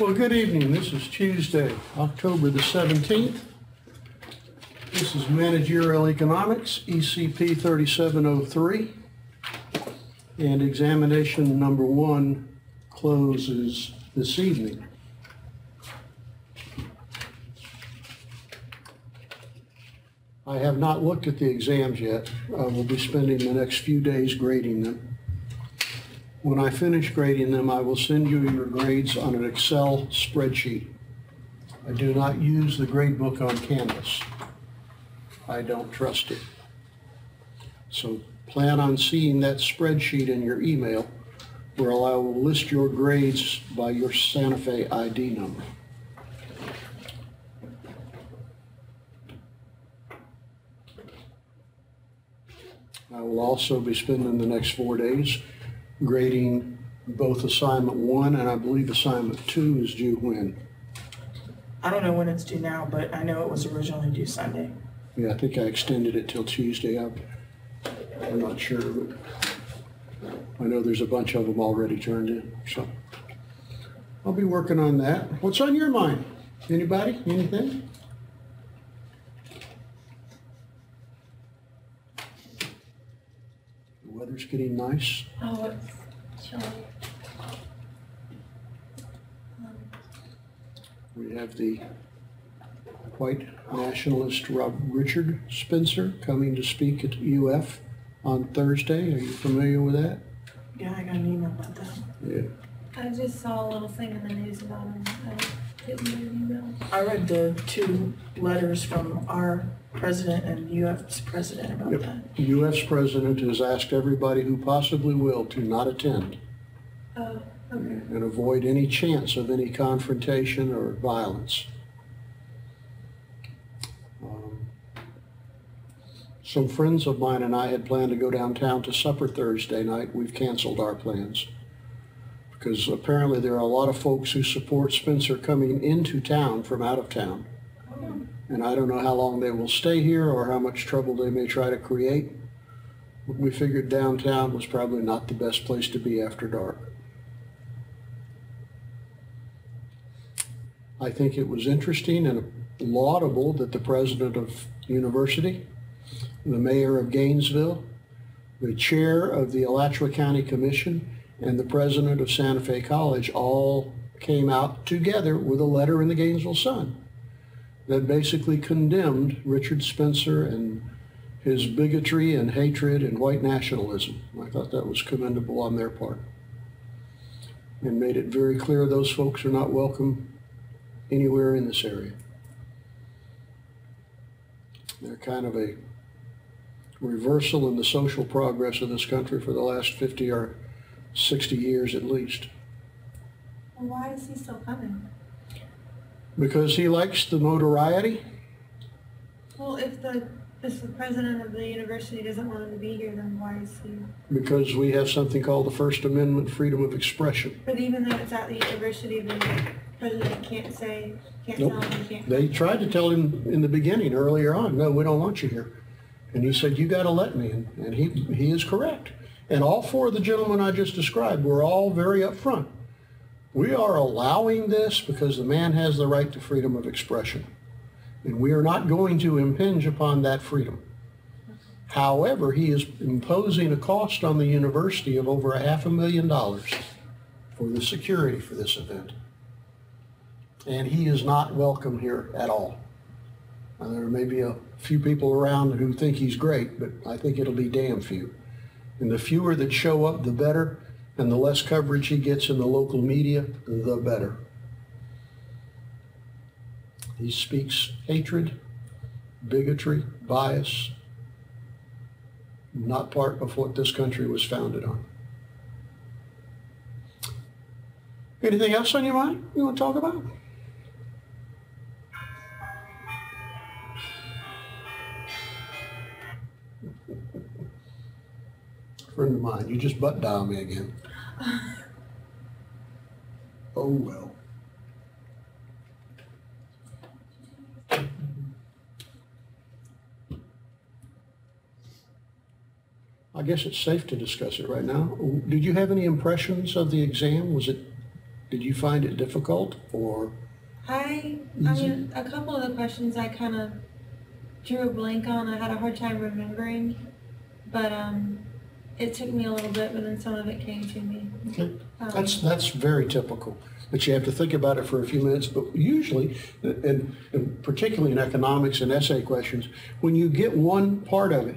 Well, good evening. This is Tuesday, October the 17th. This is Managerial Economics, ECP 3703. And examination number one closes this evening. I have not looked at the exams yet. I will be spending the next few days grading them. When I finish grading them, I will send you your grades on an Excel spreadsheet. I do not use the grade book on Canvas. I don't trust it. So plan on seeing that spreadsheet in your email where I will list your grades by your Santa Fe ID number. I will also be spending the next four days grading both assignment one and I believe assignment two is due when? I don't know when it's due now, but I know it was originally due Sunday. Yeah, I think I extended it till Tuesday. I'm, I'm not sure, but I know there's a bunch of them already turned in, so. I'll be working on that. What's on your mind? Anybody? Anything? The weather's getting nice. Oh, it's chilly. Um, We have the white nationalist Rob Richard Spencer coming to speak at UF on Thursday. Are you familiar with that? Yeah, I got an email about that. Yeah. I just saw a little thing in the news about him. I didn't read email. I read the two letters from our president and UF's president about Yep. that. The U.S. president has asked everybody who possibly will to not attend Oh, okay. and avoid any chance of any confrontation or violence. Um, Some friends of mine and I had planned to go downtown to supper Thursday night. We've canceled our plans. Because apparently there are a lot of folks who support Spencer coming into town from out of town. And I don't know how long they will stay here or how much trouble they may try to create. We figured downtown was probably not the best place to be after dark. I think it was interesting and laudable that the president of university, the mayor of Gainesville, the chair of the Alachua County Commission, and the president of Santa Fe College all came out together with a letter in the Gainesville Sun that basically condemned Richard Spencer and his bigotry and hatred and white nationalism. I thought that was commendable on their part. And made it very clear those folks are not welcome anywhere in this area. They're kind of a reversal in the social progress of this country for the last 50 or 60 years at least. Well, why is he still coming? Because he likes the notoriety, Well, if the, if the president of the university doesn't want him to be here, then why is he? because we have something called the First Amendment freedom of expression. But even though it's at the university, the president can't say, can't Nope. tell him he can't. They tried to tell him in the beginning, earlier on, no, we don't want you here. And he said, you gotta let me, and, and he, he is correct. And all four of the gentlemen I just described were all very upfront. We are allowing this because the man has the right to freedom of expression. And we are not going to impinge upon that freedom. However, he is imposing a cost on the university of over a half a million dollars for the security for this event. And he is not welcome here at all. Uh, there may be a few people around who think he's great, but I think it'll be damn few. And the fewer that show up, the better, and the less coverage he gets in the local media, the better. He speaks hatred, bigotry, bias, not part of what this country was founded on. Anything else on your mind you want to talk about? Friend of mine, you just butt dial me again. Oh, well. I guess it's safe to discuss it right now. Did you have any impressions of the exam? Was it Did you find it difficult or? I, I Easy. mean, a couple of the questions I kind of drew a blank on. I had a hard time remembering, but um, it took me a little bit, but then some of it came to me. Okay. Um, That's, that's very typical, But you have to think about it for a few minutes, but usually, and, and particularly in economics and essay questions, when you get one part of it,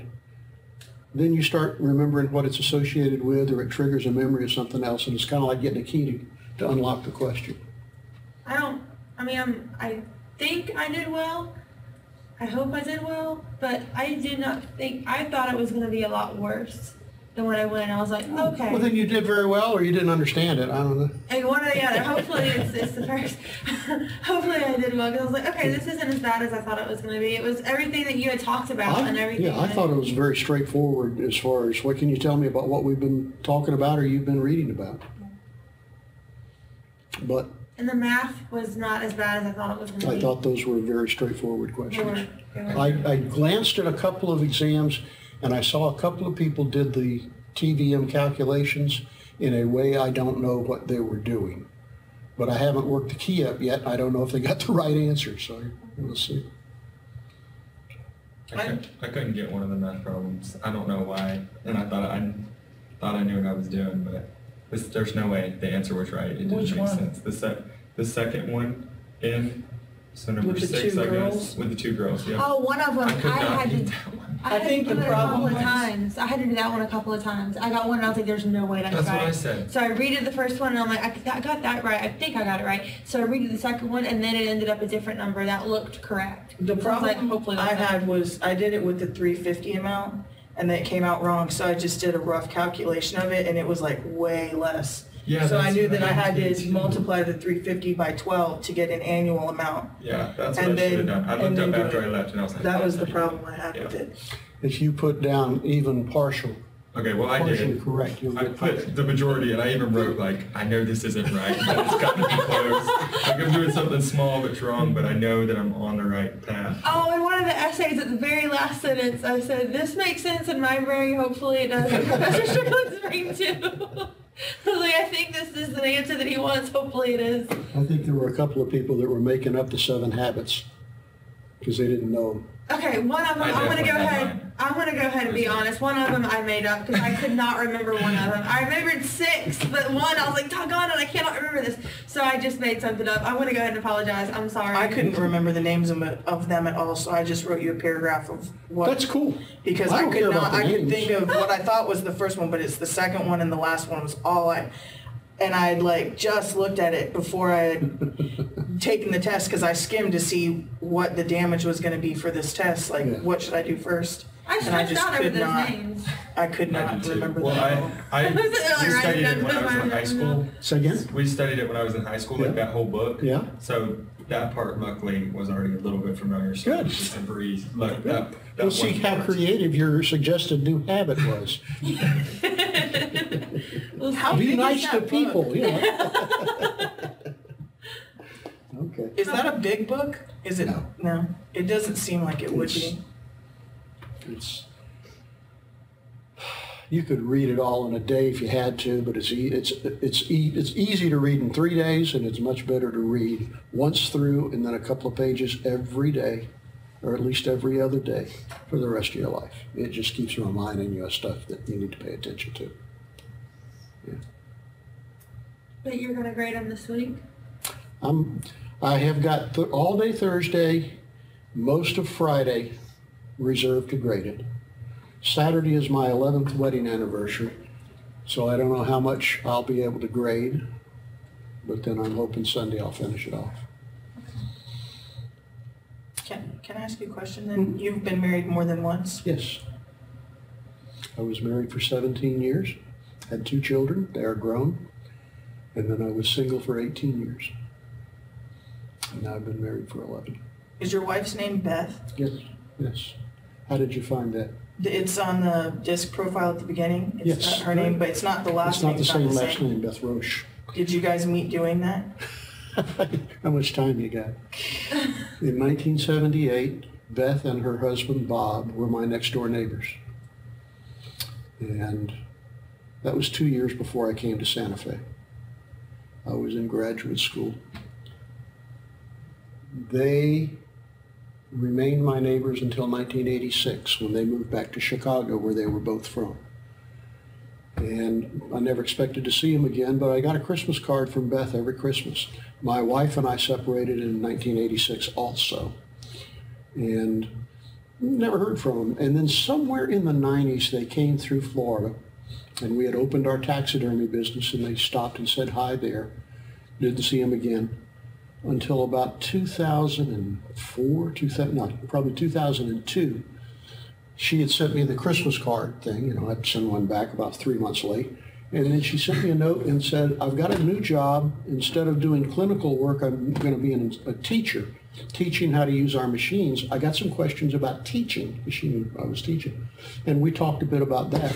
then you start remembering what it's associated with, or it triggers a memory of something else, and it's kind of like getting a key to, to unlock the question. I don't. I mean, I'm. I think I did well. I hope I did well, but I did not think. I thought it was going to be a lot worse than when I went. I was like, okay. Well, then you did very well, or you didn't understand it, I don't know. And one or the other. Hopefully it's, it's the first. Hopefully I did well because I was like, okay, this isn't as bad as I thought it was going to be. It was everything that you had talked about I- and everything. Yeah, I thought it was very straightforward as far as, what can you tell me about what we've been talking about or you've been reading about? But And the math was not as bad as I thought it was going to be. I thought those were very straightforward They questions. were- they were- I, I glanced at a couple of exams and I saw a couple of people did the TVM calculations in a way I don't know what they were doing. But I haven't worked the key up yet. I don't know if they got the right answer, so we'll see. I couldn't, I couldn't get one of the math problems. I don't know why, and I thought I thought I knew what I was doing, but this, there's no way the answer was right. It didn't Which make one? sense. The sec, the second one in so number With the six, two I girls? guess, with the two girls. Yeah. Oh, one of them, I I, could not had get to. that one. I, I had to think do the it a couple problem of was- times. I had to do that one a couple of times. I got one and I was like, "There's no way that's, That's right." what I said. So I read it the first one and I'm like, I, I got that right. I think I got it right. So I read it the second one and then it ended up a different number that looked correct. The So I was like, problem hopefully I that's had was, I did it with the three fifty amount, and then it came out wrong, so I just did a rough calculation of it, and it was like way less. Yeah, So I that's knew that I had to too. multiply the three fifty by twelve to get an annual amount. Yeah, that's what And I should have then- done. I and looked up then after I it. left, and I was like, That oh, was the yeah. problem I had with Yeah. it. If you put down even partial, Okay, well I partially did. correct, you'll I get partial. put the majority, and I even wrote like, I know this isn't right, but it's got to be close. Like I'm doing something small but wrong, but I know that I'm on the right path. Oh, and one of the essays at the very last sentence, I said, "This makes sense in my brain. Hopefully, it does in Professor Strickland's brain too." I like, "I think this is the answer that he wants. Hopefully, it is." I think there were a couple of people that were making up the seven habits because they didn't know. Okay, one of them. I I'm gonna go ahead. I'm gonna go ahead and be honest. One of them I made up because I could not remember one of them. I remembered six, but one I was like, "Doggone it! I cannot remember this." So I just made something up. I'm gonna go ahead and apologize. I'm sorry. I couldn't remember the names of, of them at all, so I just wrote you a paragraph of what. That's cool. Because I I could not, I could think of what I thought was the first one, but it's the second one and the last one was all I, and I'd like just looked at it before I had taken the test because I skimmed to see what the damage was going to be for this test. Like, Yeah. what should I do first? I and I stressed just over could those not. names. I could not did too. remember well, them. I, I Was it like we studied it when I was in high school. Say again? We studied it when I was in high school, like that whole book. Yeah. So that part, luckily, was already a little bit familiar. So Good. it just a breeze. Like that. that We'll see how creative your suggested new habit was. How Be big is nice to that book? people, you know. Okay. Is that a big book? Is it? No. No. It doesn't seem like it would It's- be. It's, you could read it all in a day if you had to, but it's, e- it's, it's, e- it's easy to read in three days and it's much better to read once through and then a couple of pages every day, or at least every other day for the rest of your life. It just keeps reminding you of stuff that you need to pay attention to. But you're gonna grade them this week. I'm, I have got th- all day Thursday, most of Friday reserved to grade it. Saturday is my 11th wedding anniversary, so I don't know how much I'll be able to grade, but then I'm hoping Sunday I'll finish it off. Can, can I ask you a question then? You've been married more than once? Yes. I was married for 17 years, had two children, they are grown, and then I was single for 18 years. And now I've been married for 11. Is your wife's name Beth? Yes, yes. How did you find that? It's on the disc profile at the beginning. It's Yes. not her name, but it's not the last It's not name. the same last name, Beth Roche. Did you guys meet doing that? How much time you got? In 1978, Beth and her husband Bob were my next door neighbors. And that was two years before I came to Santa Fe. I was in graduate school. They remained my neighbors until 1986 when they moved back to Chicago where they were both from. And I never expected to see them again, but I got a Christmas card from Beth every Christmas. My wife and I separated in 1986 also. And never heard from them. And then somewhere in the 90s, they came through Florida and we had opened our taxidermy business and they stopped and said hi there. Didn't see him again until about 2004, 2000, no, probably 2002. She had sent me the Christmas card thing, you know, I'd send one back about three months late. And then she sent me a note and said, I've got a new job. Instead of doing clinical work, I'm going to be a teacher, teaching how to use our machines. I got some questions about teaching, because she knew I was teaching. And we talked a bit about that.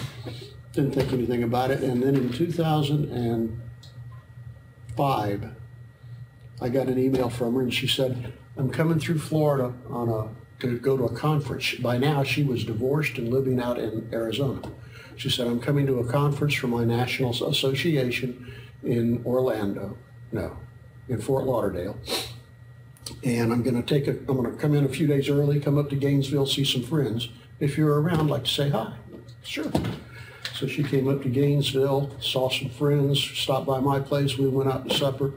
Didn't think anything about it. And then in 2005, I got an email from her and she said, I'm coming through Florida on a, to go to a conference. By now, she was divorced and living out in Arizona. She said, I'm coming to a conference for my national association in Orlando, no, in Fort Lauderdale. And I'm going to take a, I'm going to come in a few days early, come up to Gainesville, see some friends. If you're around, like to say hi. Sure. So she came up to Gainesville, saw some friends, stopped by my place. We went out to supper.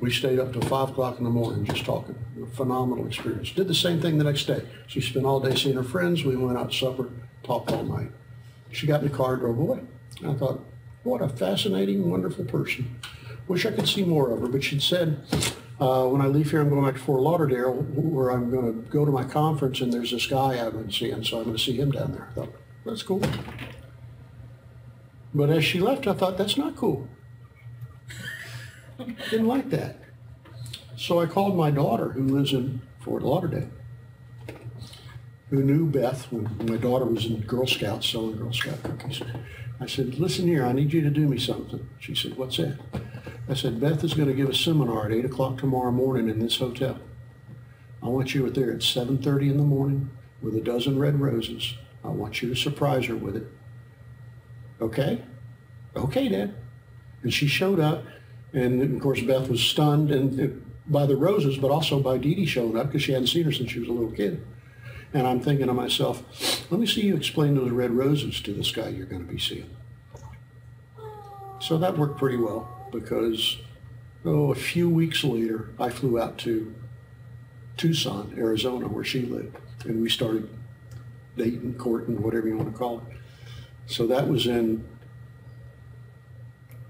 We stayed up till five o'clock in the morning just talking. Phenomenal experience. Did the same thing the next day. She spent all day seeing her friends. We went out to supper, talked all night. She got in the car, and drove away. I thought, what a fascinating, wonderful person. Wish I could see more of her, but she'd said, uh, when I leave here, I'm going back to Fort Lauderdale, where I'm going to go to my conference, and there's this guy I've been seeing, so I'm going to see him down there. I thought, that's cool. But as she left, I thought, that's not cool. Didn't like that. So I called my daughter, who lives in Fort Lauderdale, who knew Beth when my daughter was in Girl Scouts selling Girl Scout cookies. I said, listen here, I need you to do me something. She said, what's that? I said, Beth is going to give a seminar at 8 o'clock tomorrow morning in this hotel. I want you there at 7.30 in the morning with a dozen red roses. I want you to surprise her with it. Okay? Okay, Dad. And she showed up, and of course Beth was stunned and uh, by the roses, but also by Dee Dee showing up because she hadn't seen her since she was a little kid. And I'm thinking to myself, let me see you explain those red roses to this guy you're going to be seeing. So that worked pretty well because, oh, a few weeks later, I flew out to Tucson, Arizona, where she lived, and we started dating, courting, whatever you want to call it. So that was in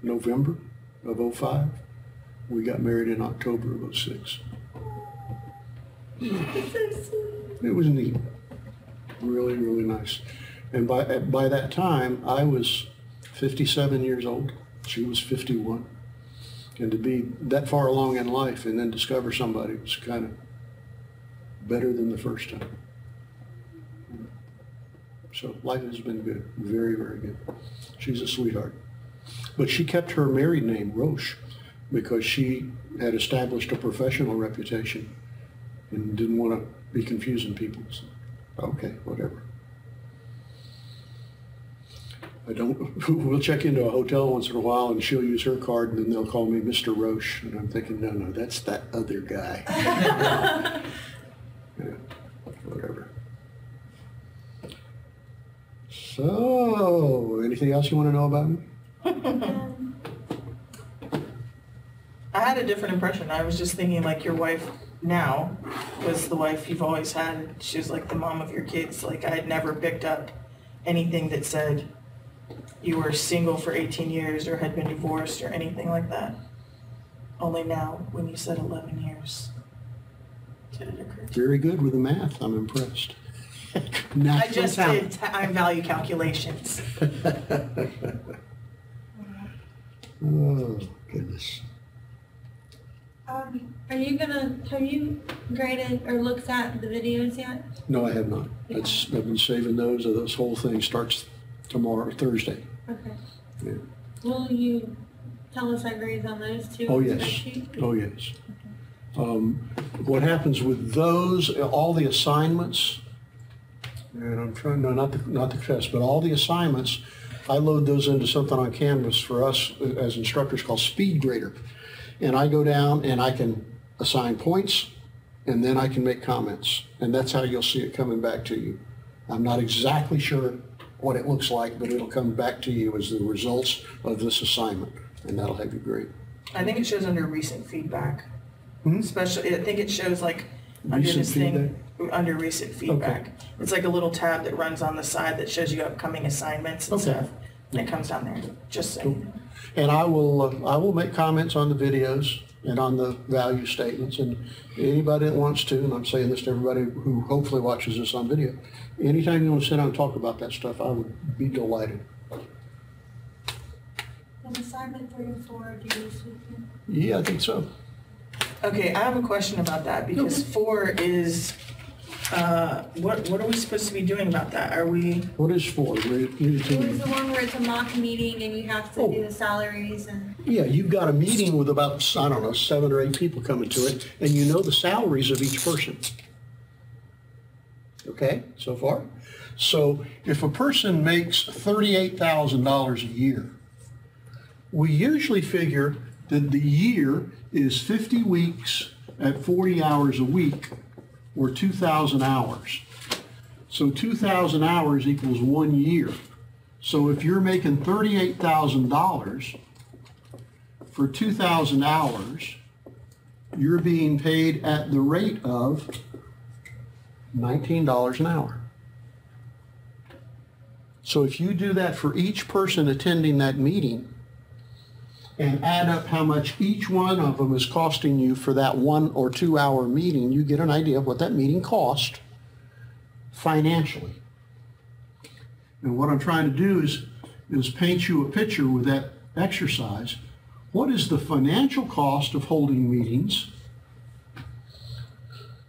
November of 05. We got married in October of 06. It was neat. Really, really nice. And by, by that time, I was 57 years old. She was 51. And to be that far along in life and then discover somebody was kind of better than the first time. So life has been good, very, very good. She's a sweetheart. But she kept her married name, Roche, because she had established a professional reputation and didn't want to be confusing people. So, okay, whatever. I don't, we'll check into a hotel once in a while and she'll use her card and then they'll call me Mr. Roche. And I'm thinking, no, no, that's that other guy. yeah, whatever. So, anything else you want to know about me? Um, I had a different impression. I was just thinking like your wife now was the wife you've always had. She was like the mom of your kids. Like I had never picked up anything that said you were single for 18 years or had been divorced or anything like that. Only now, when you said 11 years, did it occur? Very good with the math. I'm impressed. I Natural just talent. did time value calculations. Oh, goodness. Um, are you gonna, have you graded or looked at the videos yet? No, I have not. That's, I've been saving those. uh, This whole thing starts tomorrow, Thursday. Okay. Yeah. Will you tell us our grades on those two? Oh, yes. spreadsheet? Oh, yes. Um, What happens with those, all the assignments, and I'm trying, no, not the, not the test, but all the assignments, I load those into something on Canvas for us as instructors called Speed Grader. and I go down and I can assign points, and then I can make comments. And that's how you'll see it coming back to you. I'm not exactly sure what it looks like, but it'll come back to you as the results of this assignment, and that'll have you grade. I think it shows under recent feedback. Especially, I think it shows like under Hmm? Recent this thing, under recent feedback. It's like a little tab that runs on the side that shows you upcoming assignments and Okay. stuff. And it comes down there, just so. you know. And I will, uh, I will make comments on the videos and on the value statements, and anybody that wants to, and I'm saying this to everybody who hopefully watches this on video, anytime you want to sit down and talk about that stuff, I would be delighted. And assignment three and four are due this weekend. Yeah, I think so. Okay, I have a question about that because four is, uh, what, what are we supposed to be doing about that? Are we, What is four? Read- read it to It me. was the one where it's a mock meeting and you have to Oh. do the salaries and, Yeah, you've got a meeting with about, I don't know, seven or eight people coming to it, and you know the salaries of each person. Okay, so far? So if a person makes thirty-eight thousand dollars a year, we usually figure that the year is fifty weeks at forty hours a week, or two thousand hours. So two thousand hours equals one year. So if you're making thirty-eight thousand dollars, for 2,000 hours, you're being paid at the rate of $19 an hour. So if you do that for each person attending that meeting and add up how much each one of them is costing you for that one or two hour meeting, you get an idea of what that meeting cost financially. And what I'm trying to do is, is paint you a picture with that exercise. What is the financial cost of holding meetings?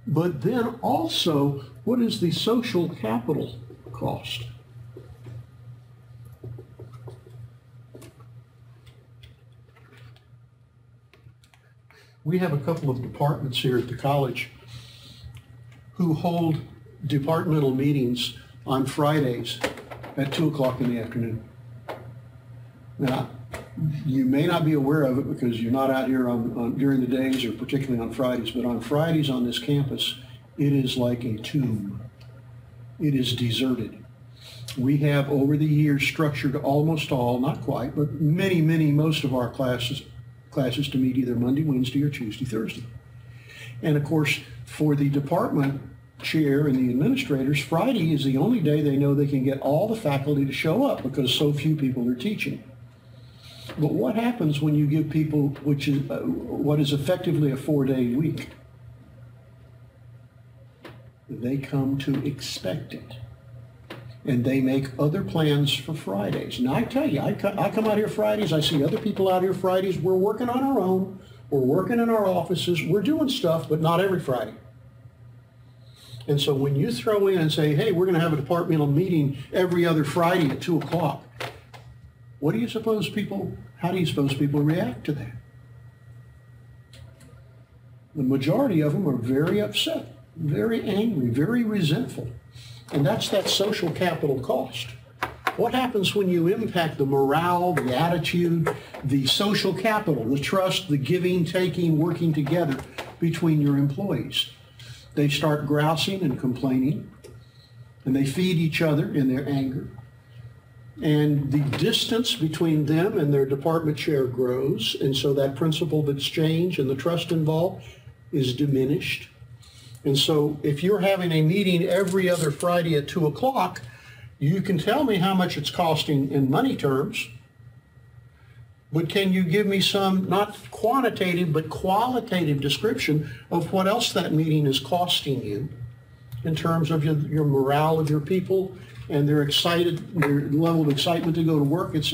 But then also, what is the social capital cost? We have a couple of departments here at the college who hold departmental meetings on Fridays at 2 o'clock in the afternoon. Now, you may not be aware of it because you're not out here on, on, during the days or particularly on Fridays, but on Fridays on this campus, it is like a tomb. It is deserted. We have over the years structured almost all, not quite, but many, many, most of our classes, classes to meet either Monday, Wednesday, or Tuesday, Thursday. And of course, for the department chair and the administrators, Friday is the only day they know they can get all the faculty to show up because so few people are teaching. But what happens when you give people which is uh, what is effectively a four-day week? They come to expect it. And they make other plans for Fridays. Now, I tell you, I, co- I come out here Fridays, I see other people out here Fridays. We're working on our own. We're working in our offices. We're doing stuff, but not every Friday. And so when you throw in and say, hey, we're going to have a departmental meeting every other Friday at 2 o'clock, what do you suppose people, how do you suppose people react to that? The majority of them are very upset, very angry, very resentful. And that's that social capital cost. What happens when you impact the morale, the attitude, the social capital, the trust, the giving, taking, working together between your employees? They start grousing and complaining, and they feed each other in their anger. And the distance between them and their department chair grows, and so that principle of exchange and the trust involved is diminished. And so if you're having a meeting every other Friday at 2 o'clock, you can tell me how much it's costing in money terms, but can you give me some, not quantitative, but qualitative description of what else that meeting is costing you in terms of your, your morale of your people and their excited, their level of excitement to go to work, et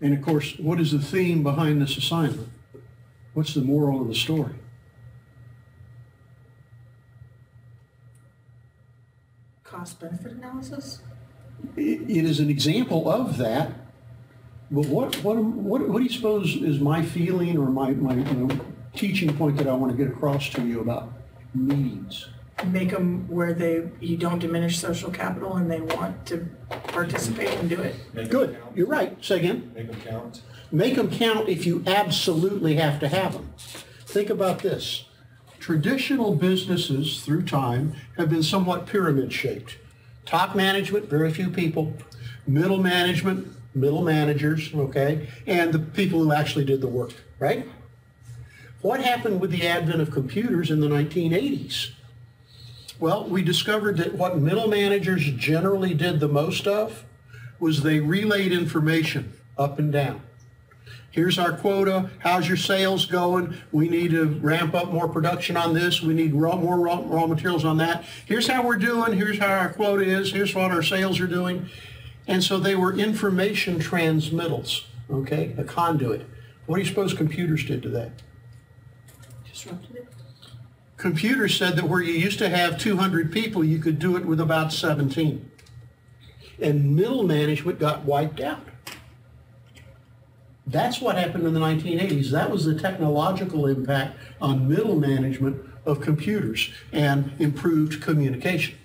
And of course, what is the theme behind this assignment? What's the moral of the story? cost benefit analysis? It it is an example of that, but what, what, what, what do you suppose is my feeling or my, my you know, teaching point that I want to get across to you about meetings? Make them where they, you don't diminish social capital and they want to participate and do it. Make 'em Good, count. you're right. Say again. Make them count. Make them count if you absolutely have to have them. Think about this. Traditional businesses through time have been somewhat pyramid shaped. Top management, very few people. Middle management, middle managers, okay? And the people who actually did the work, right? What happened with the advent of computers in the 1980s? Well, we discovered that what middle managers generally did the most of was they relayed information up and down. Here's our quota. How's your sales going? We need to ramp up more production on this. We need raw, more raw, raw materials on that. Here's how we're doing. Here's how our quota is. Here's what our sales are doing. And so they were information transmittals, okay? A conduit. What do you suppose computers did to that? Disrupted. Computers said that where you used to have 200 people, you could do it with about 17. And middle management got wiped out. That's what happened in the 1980s. That was the technological impact on middle management of computers and improved communication.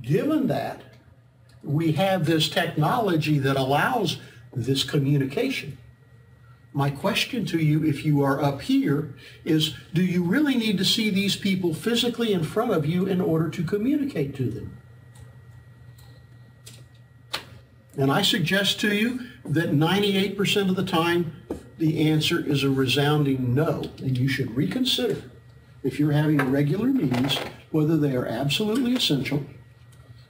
Given that, we have this technology that allows this communication. My question to you, if you are up here, is do you really need to see these people physically in front of you in order to communicate to them? And I suggest to you that 98% of the time, the answer is a resounding no. And you should reconsider, if you're having regular meetings, whether they are absolutely essential,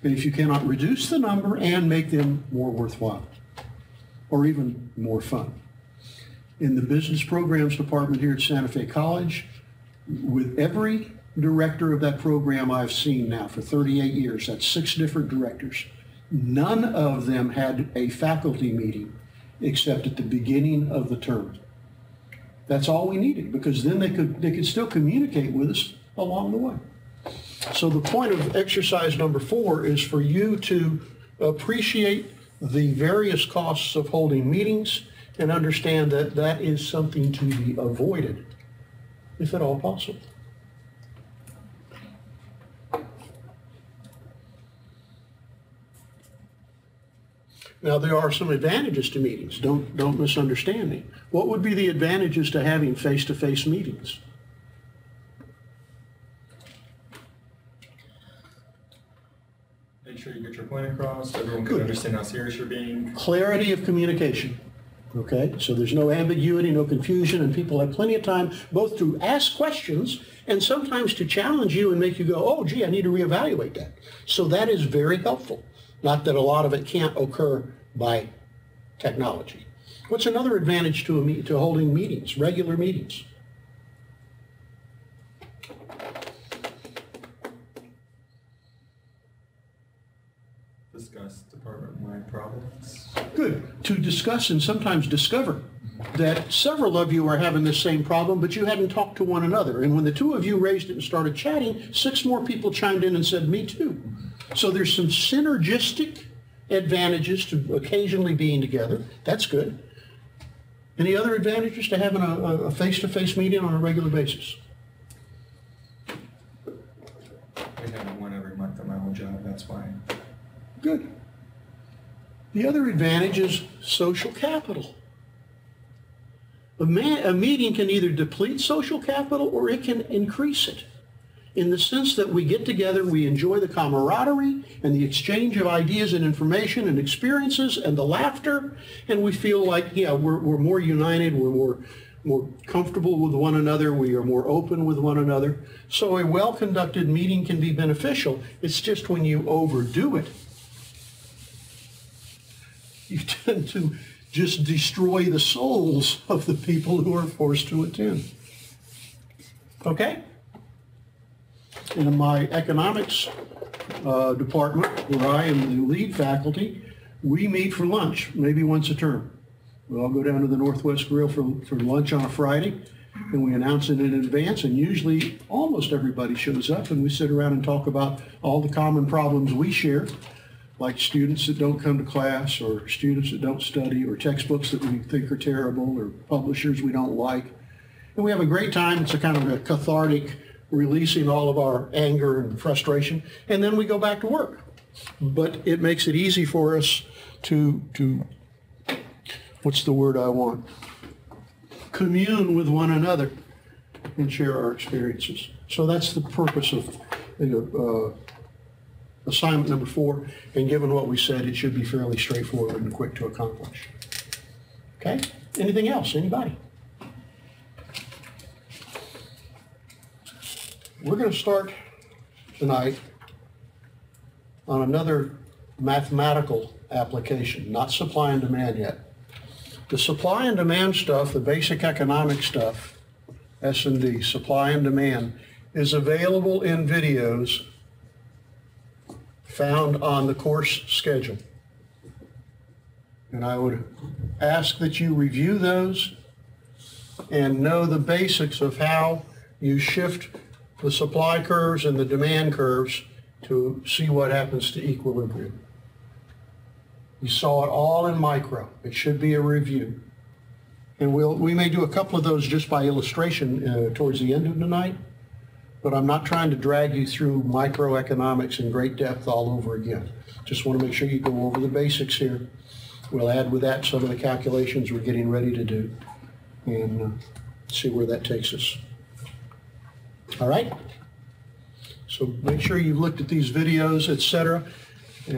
and if you cannot reduce the number and make them more worthwhile, or even more fun in the business programs department here at Santa Fe College. With every director of that program I've seen now for 38 years, that's six different directors, none of them had a faculty meeting except at the beginning of the term. That's all we needed because then they could, they could still communicate with us along the way. So the point of exercise number four is for you to appreciate the various costs of holding meetings and understand that that is something to be avoided, if at all possible. Now, there are some advantages to meetings. Don't, don't misunderstand me. What would be the advantages to having face-to-face meetings? Make sure you get your point across. Everyone Good. can understand how serious you're being. clarity of communication. Okay, so there's no ambiguity, no confusion, and people have plenty of time both to ask questions and sometimes to challenge you and make you go, oh, gee, I need to reevaluate that. So that is very helpful. Not that a lot of it can't occur by technology. What's another advantage to, me- to holding meetings, regular meetings? Discuss department-wide problems. Good. To discuss and sometimes discover that several of you are having this same problem, but you hadn't talked to one another. And when the two of you raised it and started chatting, six more people chimed in and said, me too. So there's some synergistic advantages to occasionally being together. That's good. Any other advantages to having a, a face-to-face meeting on a regular basis? We have one every month at my old job, that's fine. Good. The other advantage is social capital. A, ma- a meeting can either deplete social capital or it can increase it. In the sense that we get together, we enjoy the camaraderie and the exchange of ideas and information and experiences and the laughter, and we feel like, yeah, we're, we're more united, we're more, more comfortable with one another, we are more open with one another. So a well-conducted meeting can be beneficial. It's just when you overdo it, you tend to just destroy the souls of the people who are forced to attend. Okay? In my economics uh, department, where I am the lead faculty, we meet for lunch, maybe once a term. We all go down to the Northwest Grill for, for lunch on a Friday, and we announce it in advance, and usually almost everybody shows up, and we sit around and talk about all the common problems we share, like students that don't come to class, or students that don't study, or textbooks that we think are terrible, or publishers we don't like. and we have a great time. It's a kind of a cathartic releasing all of our anger and frustration, and then we go back to work. But it makes it easy for us to, to, what's the word I want? Commune with one another and share our experiences. So that's the purpose of, know, uh, assignment number four, and given what we said, it should be fairly straightforward and quick to accomplish. Okay? Anything else? Anybody? We're going to start tonight on another mathematical application, not supply and demand yet. The supply and demand stuff, the basic economic stuff, S&D, supply and demand, is available in videos found on the course schedule. And I would ask that you review those and know the basics of how you shift the supply curves and the demand curves to see what happens to equilibrium. You saw it all in micro. It should be a review. And we'll, we may do a couple of those just by illustration uh, towards the end of the night, but I'm not trying to drag you through microeconomics in great depth all over again. Just want to make sure you go over the basics here. We'll add with that some of the calculations we're getting ready to do and uh, see where that takes us. All right? So make sure you've looked at these videos, etc.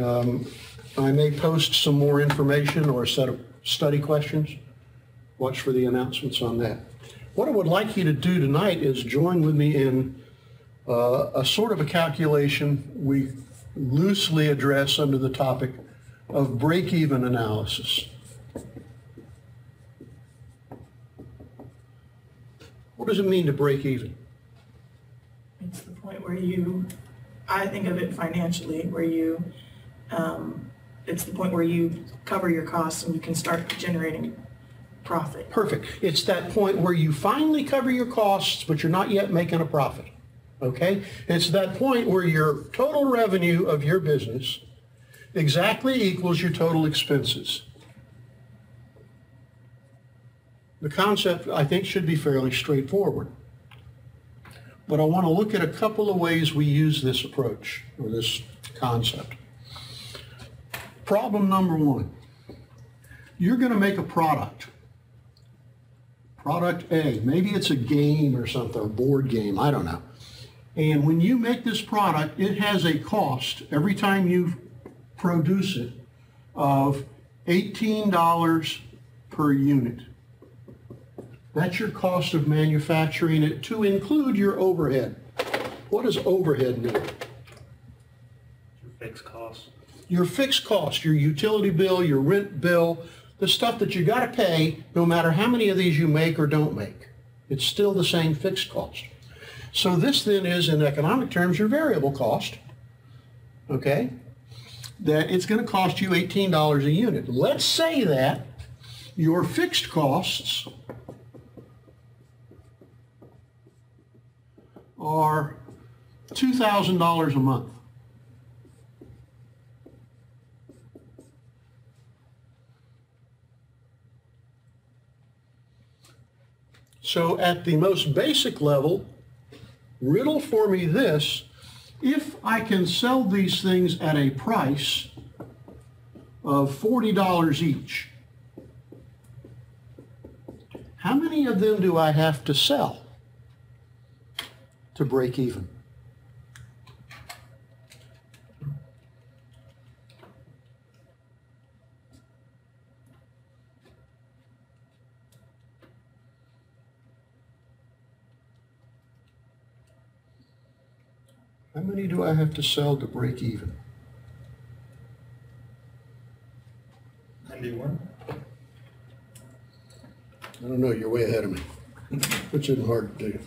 Um, I may post some more information or a set of study questions. Watch for the announcements on that. What I would like you to do tonight is join with me in uh, a sort of a calculation we loosely address under the topic of break-even analysis. What does it mean to break even? It's the point where you, I think of it financially, where you, um, it's the point where you cover your costs and you can start generating profit. Perfect. It's that point where you finally cover your costs, but you're not yet making a profit. Okay? It's that point where your total revenue of your business exactly equals your total expenses. The concept, I think, should be fairly straightforward. But I want to look at a couple of ways we use this approach or this concept. Problem number one. You're going to make a product. Product A. Maybe it's a game or something, a board game, I don't know. And when you make this product, it has a cost every time you produce it of $18 per unit. That's your cost of manufacturing it to include your overhead. What does overhead mean? Your fixed costs. Your fixed cost, your utility bill, your rent bill, the stuff that you got to pay no matter how many of these you make or don't make. It's still the same fixed cost. So this then is, in economic terms, your variable cost, okay? That it's going to cost you $18 a unit. Let's say that your fixed costs are $2,000 a month. So at the most basic level, riddle for me this, if I can sell these things at a price of $40 each, how many of them do I have to sell to break even? Many do I have to sell to break even? Ninety-one? I don't know, you're way ahead of me, which isn't hard to do.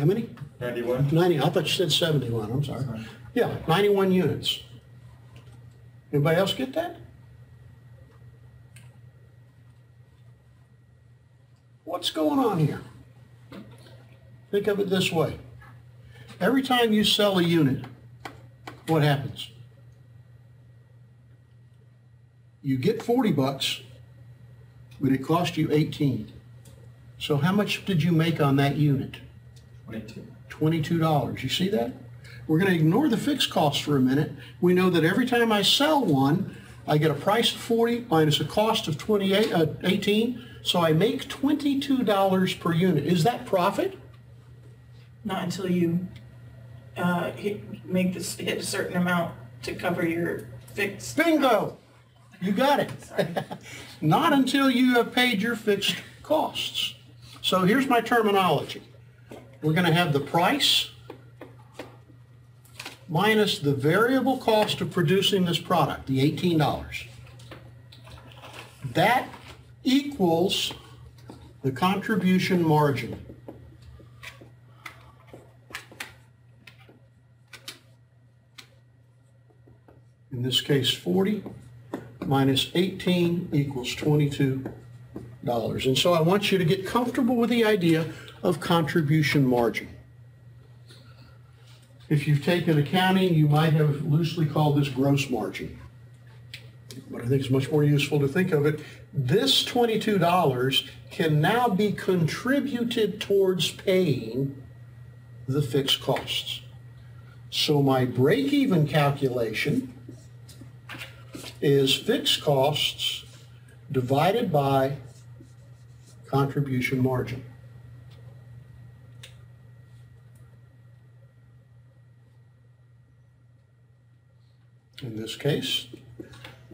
How many? Ninety-one? 90, I thought you said 71, I'm sorry. Yeah, 91 units. Anybody else get that? what's going on here? Think of it this way. Every time you sell a unit, what happens? You get 40 bucks, but it cost you 18. So how much did you make on that unit? Twenty-two. $22. You see that? We're going to ignore the fixed costs for a minute. We know that every time I sell one, I get a price of 40 minus a cost of 28, uh, 18, so I make $22 per unit. Is that profit? Not until you uh, hit, make this hit a certain amount to cover your fixed. Bingo! You got it. Not until you have paid your fixed costs. So here's my terminology. We're going to have the price minus the variable cost of producing this product, the $18. That equals the contribution margin. In this case, 40 minus 18 equals $22. And so I want you to get comfortable with the idea of contribution margin. If you've taken accounting, you might have loosely called this gross margin. But I think it's much more useful to think of it. This $22 can now be contributed towards paying the fixed costs. So my break-even calculation is fixed costs divided by contribution margin. In this case,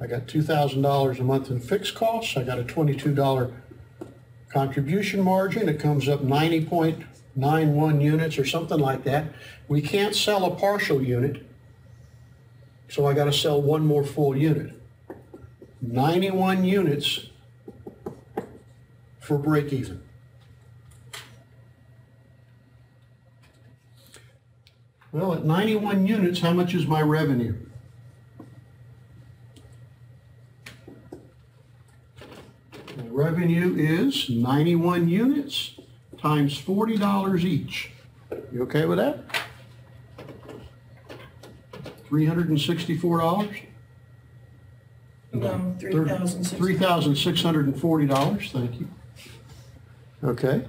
I got $2,000 a month in fixed costs. I got a $22 contribution margin. It comes up 90.91 units or something like that. We can't sell a partial unit, so I got to sell one more full unit. 91 units for break even. Well, at 91 units, how much is my revenue? Revenue is 91 units times $40 each. You okay with that? $364? No, three thousand six. Three thousand six hundred and forty dollars, thank you. Okay.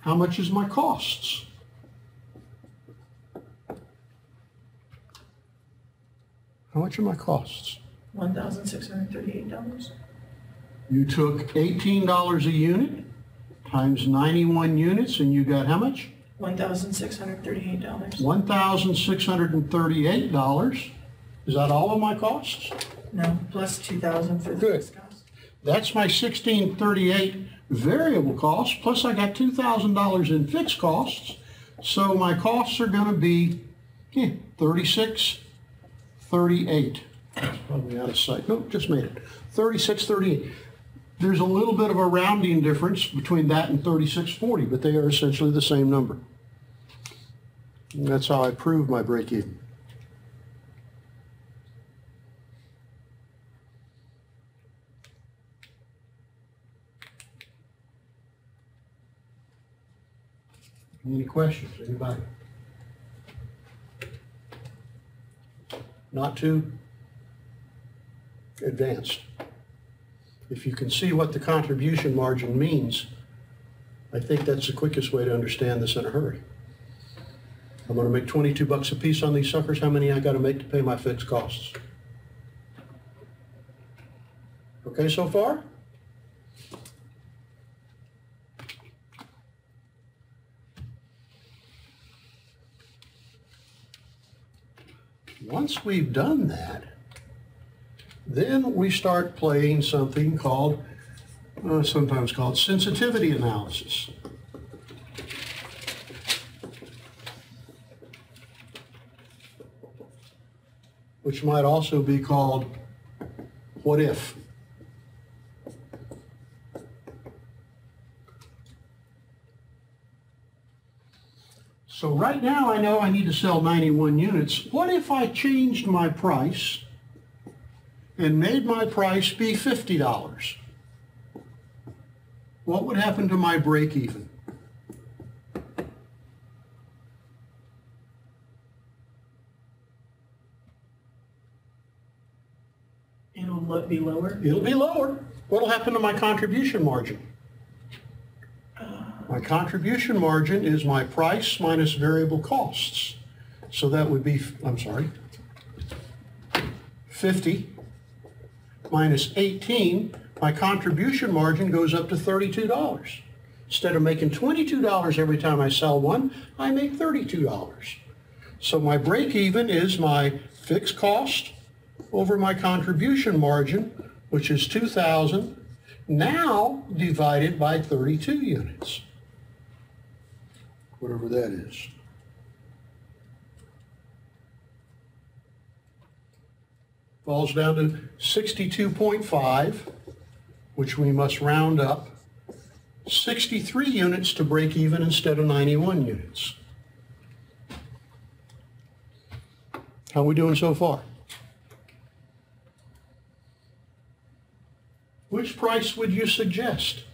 How much is my costs? How much are my costs? $1,638. You took $18 a unit times 91 units, and you got how much? $1,638. $1,638. Is that all of my costs? No, plus 2000 for the fixed costs. That's my 1638 variable costs, plus I got $2,000 in fixed costs. So my costs are going to be yeah, 36, 38. It's probably out of sight. Nope, just made it. 36, 38. There's a little bit of a rounding difference between that and 3640, but they are essentially the same number. And that's how I prove my break even. Any questions, anybody? Not to? Advanced. If you can see what the contribution margin means, I think that's the quickest way to understand this in a hurry. I'm gonna make 22 bucks a piece on these suckers, how many I gotta make to pay my fixed costs? Okay so far? Once we've done that, then we start playing something called, uh, sometimes called sensitivity analysis. Which might also be called what if. So right now I know I need to sell 91 units. What if I changed my price and made my price be $50? what would happen to my break even? It'll be lower. It'll be lower. What'll happen to my contribution margin? My contribution margin is my price minus variable costs. So that would be, I'm sorry, 50 minus 18, my contribution margin goes up to $32. Instead of making $22 every time I sell one, I make $32. So my break even is my fixed cost over my contribution margin, which is 2,000, now divided by 32 units. Whatever that is. Falls down to 62.5, which we must round up. 63 units to break even instead of 91 units. How are we doing so far? Which price would you suggest?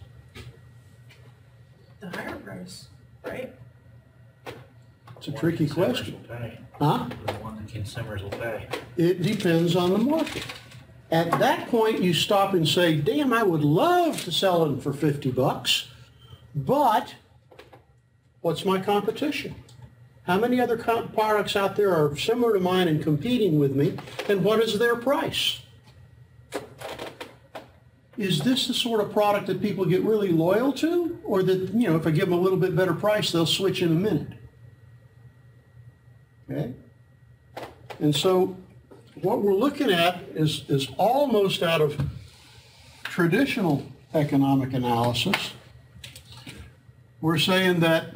The higher price, right? It's a tricky Consumers question. Huh? The one the consumers will pay. It depends on the market. At that point, you stop and say, damn, I would love to sell them for 50 bucks, but what's my competition? How many other products out there are similar to mine and competing with me, and what is their price? Is this the sort of product that people get really loyal to, or that, you know, if I give them a little bit better price, they'll switch in a minute? Okay? And so what we're looking at is, is almost out of traditional economic analysis. We're saying that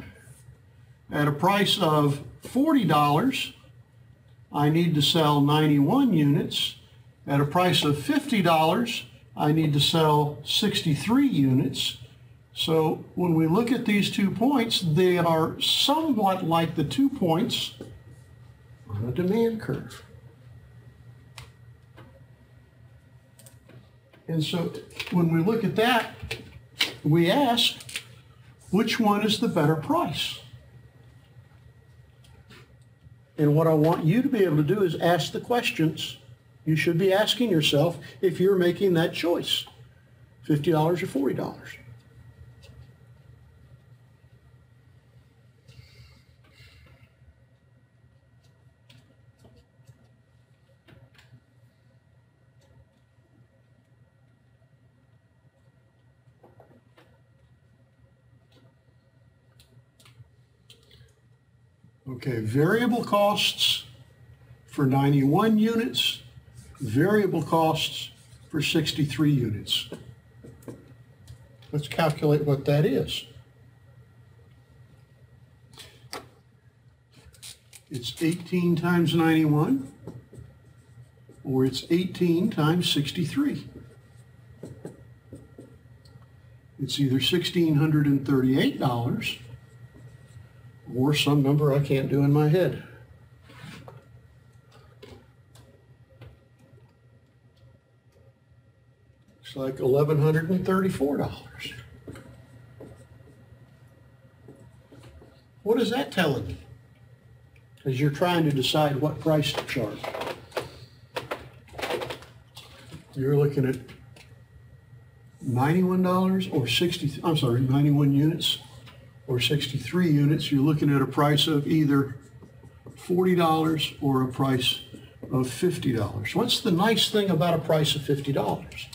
at a price of $40, I need to sell 91 units. At a price of $50, I need to sell 63 units. So when we look at these two points, they are somewhat like the two points on a demand curve. And so when we look at that, we ask, which one is the better price? And what I want you to be able to do is ask the questions you should be asking yourself if you're making that choice, $50 or $40. Okay, variable costs for 91 units, variable costs for 63 units. Let's calculate what that is. It's 18 times 91, or it's 18 times 63. It's either $1,638 or some number I can't do in my head. It's like eleven hundred and thirty-four dollars. What is that telling you? As you're trying to decide what price to charge. You're looking at ninety-one dollars or sixty, I'm sorry, ninety-one units or 63 units, you're looking at a price of either $40 or a price of $50. What's the nice thing about a price of $50?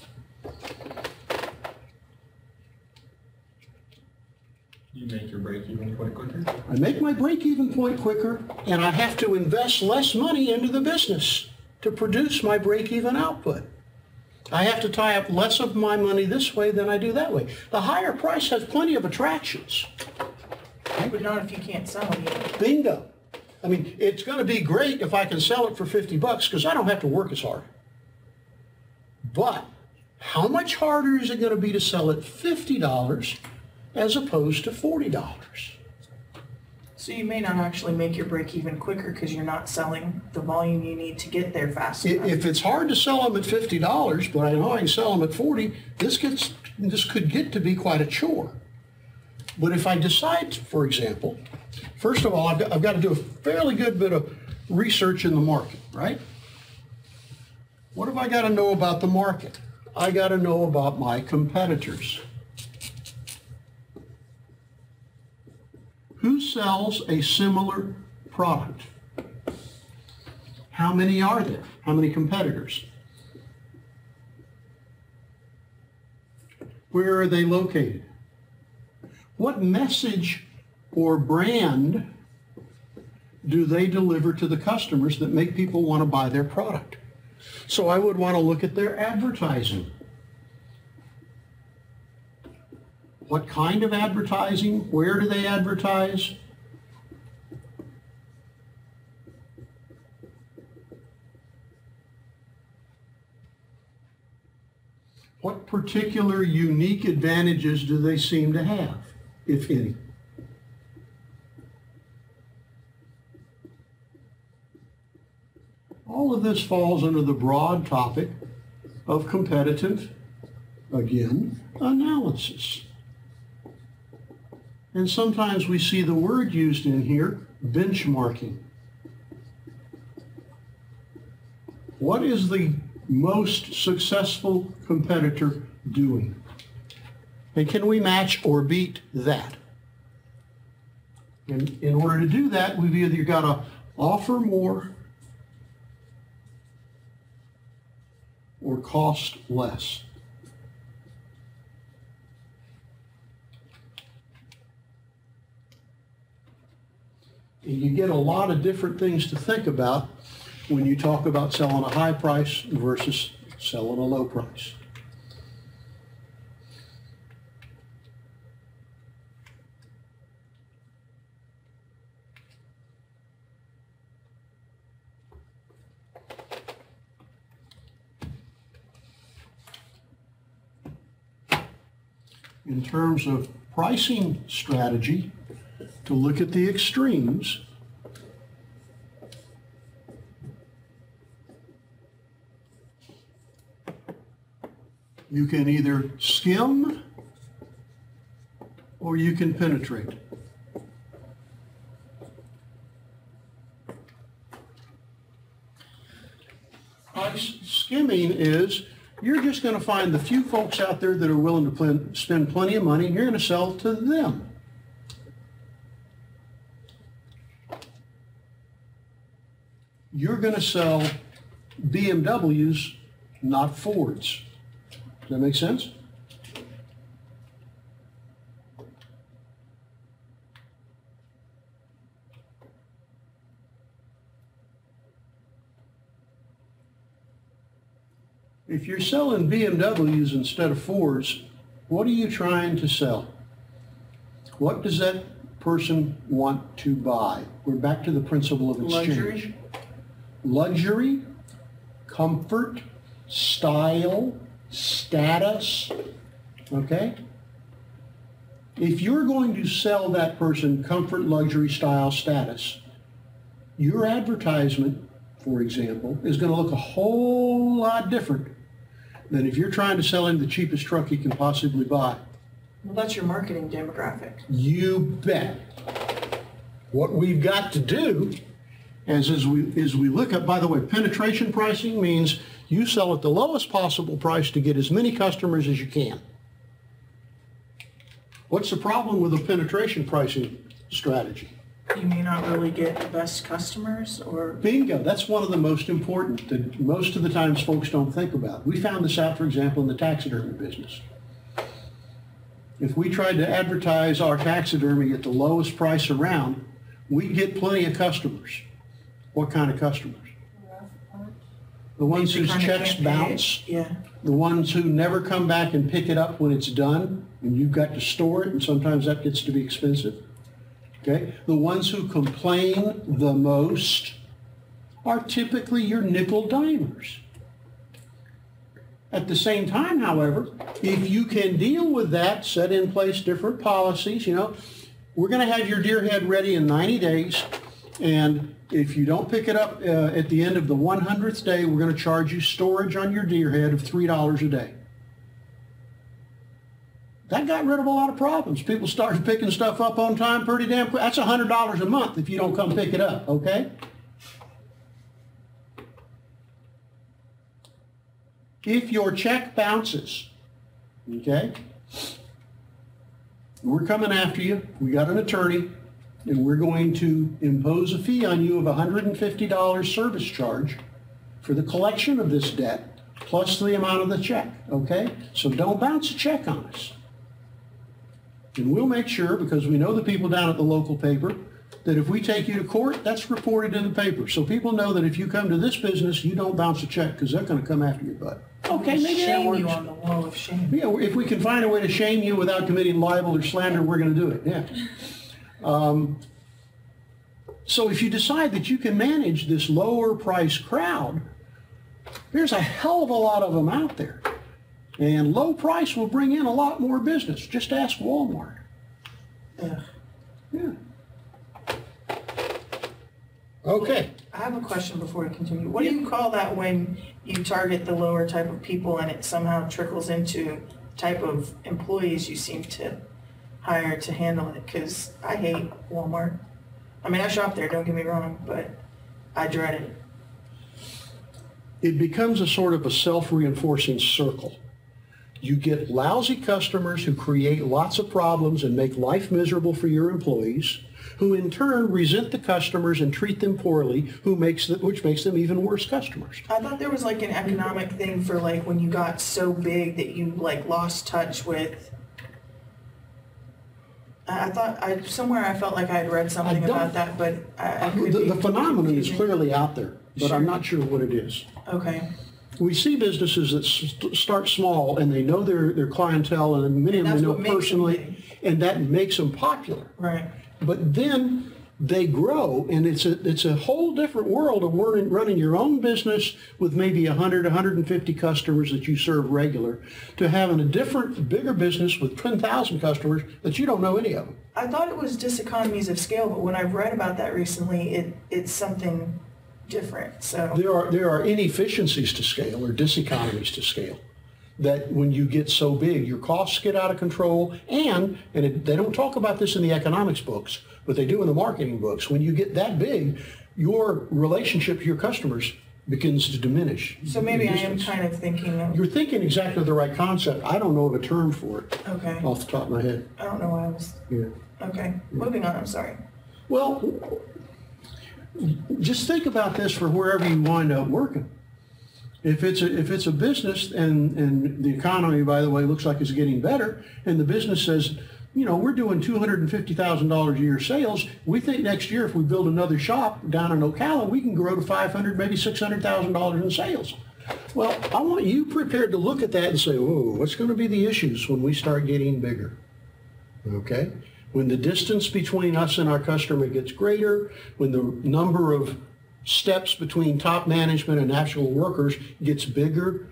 You make your break even point quicker. I make my break-even point quicker, and I have to invest less money into the business to produce my break-even output. I have to tie up less of my money this way than I do that way. The higher price has plenty of attractions. But not if you can't sell them yet. Bingo. I mean, it's going to be great if I can sell it for 50 bucks because I don't have to work as hard. But how much harder is it going to be to sell it $50 as opposed to $40? So you may not actually make your break even quicker because you're not selling the volume you need to get there fast enough. If it's hard to sell them at $50, but I know I can sell them at 40, this gets this could get to be quite a chore. But if I decide, for example, first of all, I've got, I've got to do a fairly good bit of research in the market, right? What have I got to know about the market? I got to know about my competitors. Who sells a similar product? How many are there? How many competitors? Where are they located? What message or brand do they deliver to the customers that make people want to buy their product? So I would want to look at their advertising. What kind of advertising? Where do they advertise? What particular unique advantages do they seem to have, if any? All of this falls under the broad topic of competitive, again, analysis. And sometimes we see the word used in here, benchmarking. What is the most successful competitor doing? And can we match or beat that? And in order to do that, we've either got to offer more or cost less. And you get a lot of different things to think about when you talk about selling a high price versus selling a low price. In terms of pricing strategy, to look at the extremes, You can either skim or you can penetrate. Skimming is you're just going to find the few folks out there that are willing to spend plenty of money and you're going to sell to them. You're going to sell BMWs, not Fords. Does that make sense? If you're selling BMWs instead of Fords, what are you trying to sell? What does that person want to buy? We're back to the principle of exchange. Luxury. Luxury, comfort, style, status, okay? If you're going to sell that person comfort, luxury, style, status, your advertisement, for example, is going to look a whole lot different than if you're trying to sell him the cheapest truck he can possibly buy. Well, that's your marketing demographic. You bet. What we've got to do is as we, as we look at, by the way, penetration pricing means you sell at the lowest possible price to get as many customers as you can. What's the problem with a penetration pricing strategy? You may not really get the best customers or Bingo, that's one of the most important that most of the times folks don't think about. We found this out, for example, in the taxidermy business. If we tried to advertise our taxidermy at the lowest price around, we'd get plenty of customers. What kind of customers? The ones whose checks can't pay it. bounce, Yeah. the ones who never come back and pick it up when it's done, and you've got to store it, and sometimes that gets to be expensive. Okay? The ones who complain the most are typically your nickel dimers. At the same time, however, if you can deal with that, set in place different policies, you know, we're going to have your deer head ready in 90 days, and if you don't pick it up uh, at the end of the 100th day, we're going to charge you storage on your deer head of $3 a day. That got rid of a lot of problems. People started picking stuff up on time pretty damn quick. That's hundred dollars a month if you don't come pick it up, okay? If your check bounces, okay? We're coming after you. We got an attorney, and we're going to impose a fee on you of $150 service charge for the collection of this debt, plus the amount of the check, okay? So don't bounce a check on us. And we'll make sure, because we know the people down at the local paper, that if we take you to court, that's reported in the paper. So people know that if you come to this business, you don't bounce a check, because they're going to come after your butt. Okay, maybe Shame you on the wall of shame. Yeah, if we can find a way to shame you without committing libel or slander, we're going to do it, yeah. Um, So if you decide that you can manage this lower price crowd, there's a hell of a lot of them out there. And low price will bring in a lot more business. Just ask Walmart. Ugh. Yeah. Okay. I have a question before we continue. What do you call that when you target the lower type of people and it somehow trickles into type of employees you seem to hire to handle it? Because I hate Walmart. I mean, I shop there, don't get me wrong, but I dread it. it becomes a sort of a self-reinforcing circle. You get lousy customers who create lots of problems and make life miserable for your employees, who in turn resent the customers and treat them poorly, who makes the, which makes them even worse customers. I thought there was like an economic thing for like when you got so big that you like lost touch with. I thought I somewhere I felt like I had read something about that, but I, I The, the phenomenon is clearly out there, but I'm not sure what it is. Okay. We see businesses that st- start small and they know their, their clientele and many of them they know makes them personally, and that makes them popular. Right. But then they grow, and it's a it's a whole different world of running, running your own business with maybe 100, 150 customers that you serve regular, to having a different, bigger business with 10,000 customers that you don't know any of them. I thought it was diseconomies of scale, but when I've read about that recently, it it's something different. So There are there are inefficiencies to scale or diseconomies to scale. That when you get so big, your costs get out of control, and and it, they don't talk about this in the economics books, but they do in the marketing books. When you get that big, your relationship to your customers begins to diminish. so maybe I am kind of thinking of You're thinking exactly the right concept. I don't know of a term for it okay. off the top of my head. I don't know why I was Yeah. okay. Moving on. I'm sorry. Well, just think about this for wherever you wind up working. If it's a, if it's a business and, and the economy, by the way, looks like it's getting better, and the business says, you know, we're doing $250,000 a year sales. We think next year if we build another shop down in Ocala, we can grow to 500, maybe $600,000 in sales. Well, I want you prepared to look at that and say, whoa, what's going to be the issues when we start getting bigger? Okay? When the distance between us and our customer gets greater, when the number of steps between top management and actual workers gets bigger,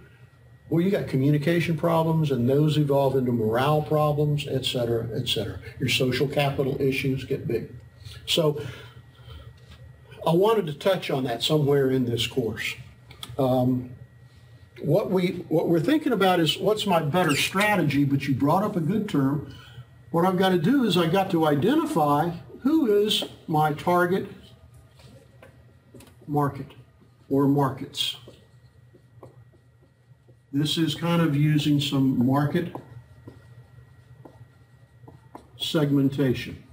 well, you got communication problems and those evolve into morale problems, et cetera, et cetera. Your social capital issues get big. So I wanted to touch on that somewhere in this course. Um, what we what we're thinking about is what's my better strategy, but you brought up a good term. What I've got to do is I got to identify who is my target market or markets. This is kind of using some market segmentation.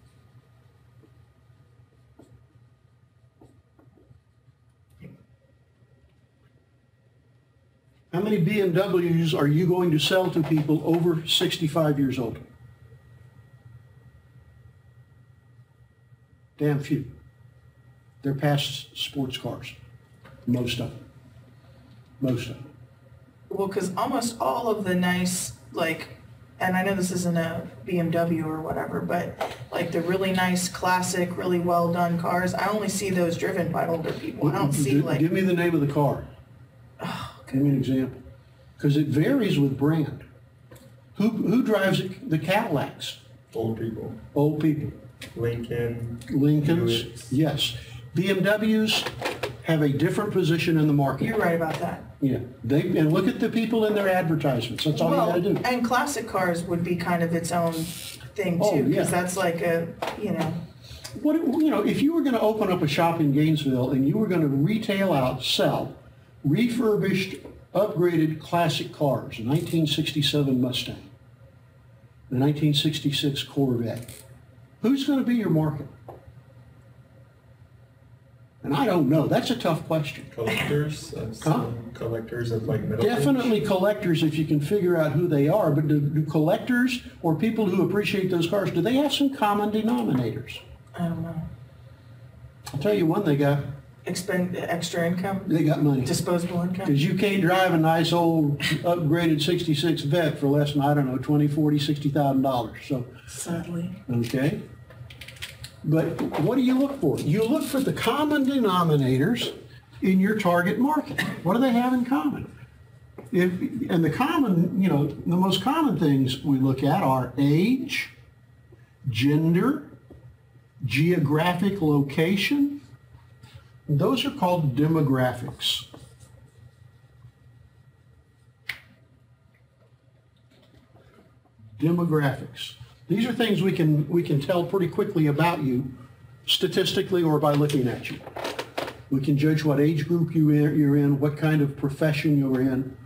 How many BMWs are you going to sell to people over 65 years old? Damn few. They're past sports cars. Most of them. Most of them. Well, because almost all of the nice like, and I know this isn't a BMW or whatever, but like the really nice, classic, really well done cars, I only see those driven by older people. I don't see Gi- like. Give me the name of the car. Oh, give me an example. Because it varies with brand. Who, who drives the Cadillacs? Old people. Old people. Lincoln. Lincolns, Buicks. yes. BMWs have a different position in the market. You're right about that. Yeah, they, and look at the people in their advertisements, that's all you gotta do. and classic cars would be kind of its own thing Oh, too, because yeah. that's like a, you know, What, you know, if you were gonna open up a shop in Gainesville and you were gonna retail out, sell refurbished, upgraded classic cars, a nineteen sixty-seven Mustang, the nineteen sixty-six Corvette, who's gonna be your market? And I don't know, that's a tough question. Collectors, Huh? some collectors of like middle. Definitely collectors if you can figure out who they are, but do, do collectors or people who appreciate those cars, do they have some common denominators? I don't know, I'll tell you one they got, expend, extra income, they got money. disposable income. Because you can't drive a nice old upgraded 66 Vet for less than, I don't know, 20, 40, 60,000 dollars. So, Sadly. okay. But what do you look for? You look for the common denominators in your target market. What do they have in common? If, and the common, you know, the most common things we look at are age, gender, geographic location. Those are called demographics. demographics. These are things we can, we can tell pretty quickly about you statistically or by looking at you. We can judge what age group you you're in, what kind of profession you're in,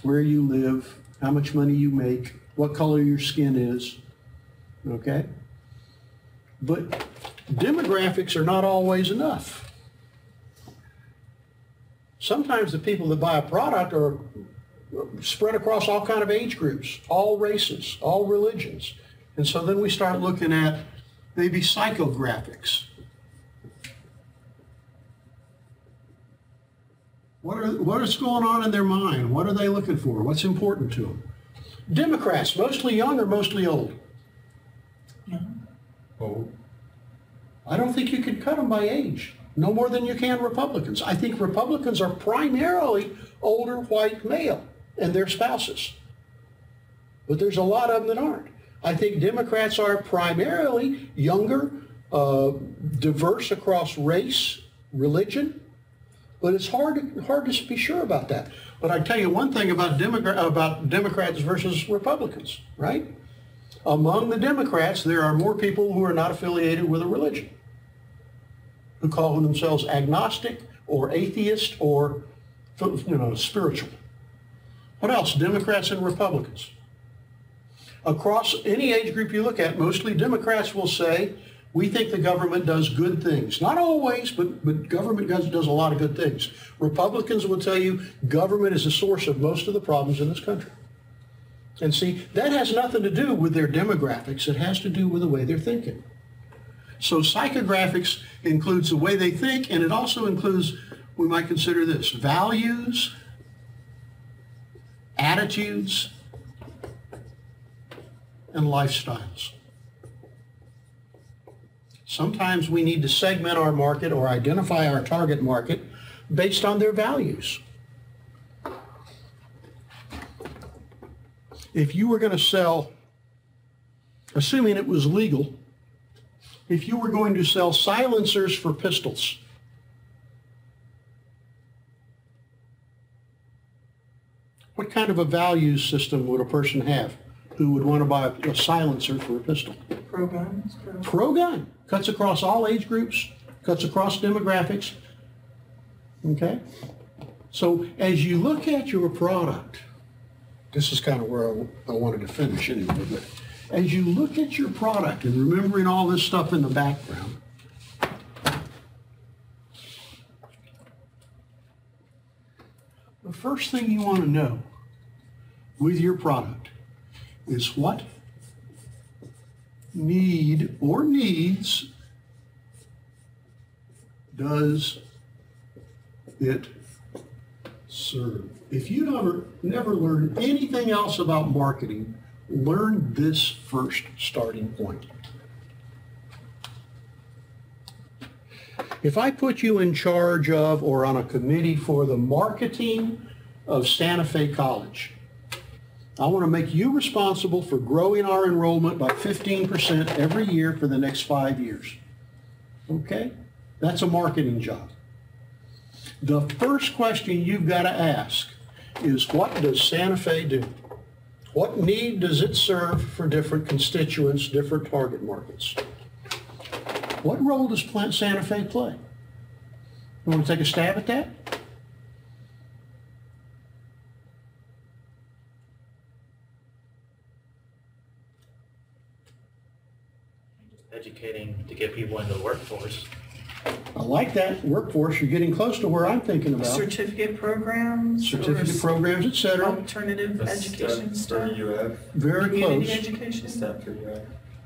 where you live, how much money you make, what color your skin is, okay? But demographics are not always enough. Sometimes the people that buy a product are spread across all kind of age groups, all races, all religions. And so then we start looking at maybe psychographics. What, are, what is going on in their mind? What are they looking for? What's important to them? Democrats, mostly young or mostly old? Oh, I don't think you can cut them by age, no more than you can Republicans. I think Republicans are primarily older white male and their spouses. But there's a lot of them that aren't. I think Democrats are primarily younger, uh, diverse across race, religion, but it's hard, hard to be sure about that. But I tell you one thing about, Democrat, about Democrats versus Republicans, right? Among the Democrats, there are more people who are not affiliated with a religion, who call themselves agnostic or atheist or, you know, spiritual. What else? Democrats and Republicans. Across any age group you look at, mostly Democrats will say, we think the government does good things. Not always, but, but government does, does a lot of good things. Republicans will tell you government is the source of most of the problems in this country. And see, that has nothing to do with their demographics. It has to do with the way they're thinking. So psychographics includes the way they think, and it also includes, we might consider this, values, attitudes, and lifestyles. Sometimes we need to segment our market or identify our target market based on their values. If you were going to sell, assuming it was legal, if you were going to sell silencers for pistols, what kind of a value system would a person have who would want to buy a, a silencer for a pistol? Pro gun. pro- Pro-gun, cuts across all age groups, cuts across demographics. Okay? So as you look at your product, this is kind of where I, I wanted to finish anyway, but as you look at your product and remembering all this stuff in the background, the first thing you want to know with your product is what need or needs does it serve? If you never, never learn anything else about marketing, learn this first starting point. If I put you in charge of or on a committee for the marketing of Santa Fe College, I want to make you responsible for growing our enrollment by 15% every year for the next five years. Okay? That's a marketing job. The first question you've got to ask is what does Santa Fe do? What need does it serve for different constituents, different target markets? What role does Plant Santa Fe play? You want to take a stab at that? Educating to get people into the workforce. I like that workforce. You're getting close to where I'm thinking about. Certificate programs? Certificate programs, et cetera. Alternative A education step stuff? For UF, Very Community close. education stuff? step for UF.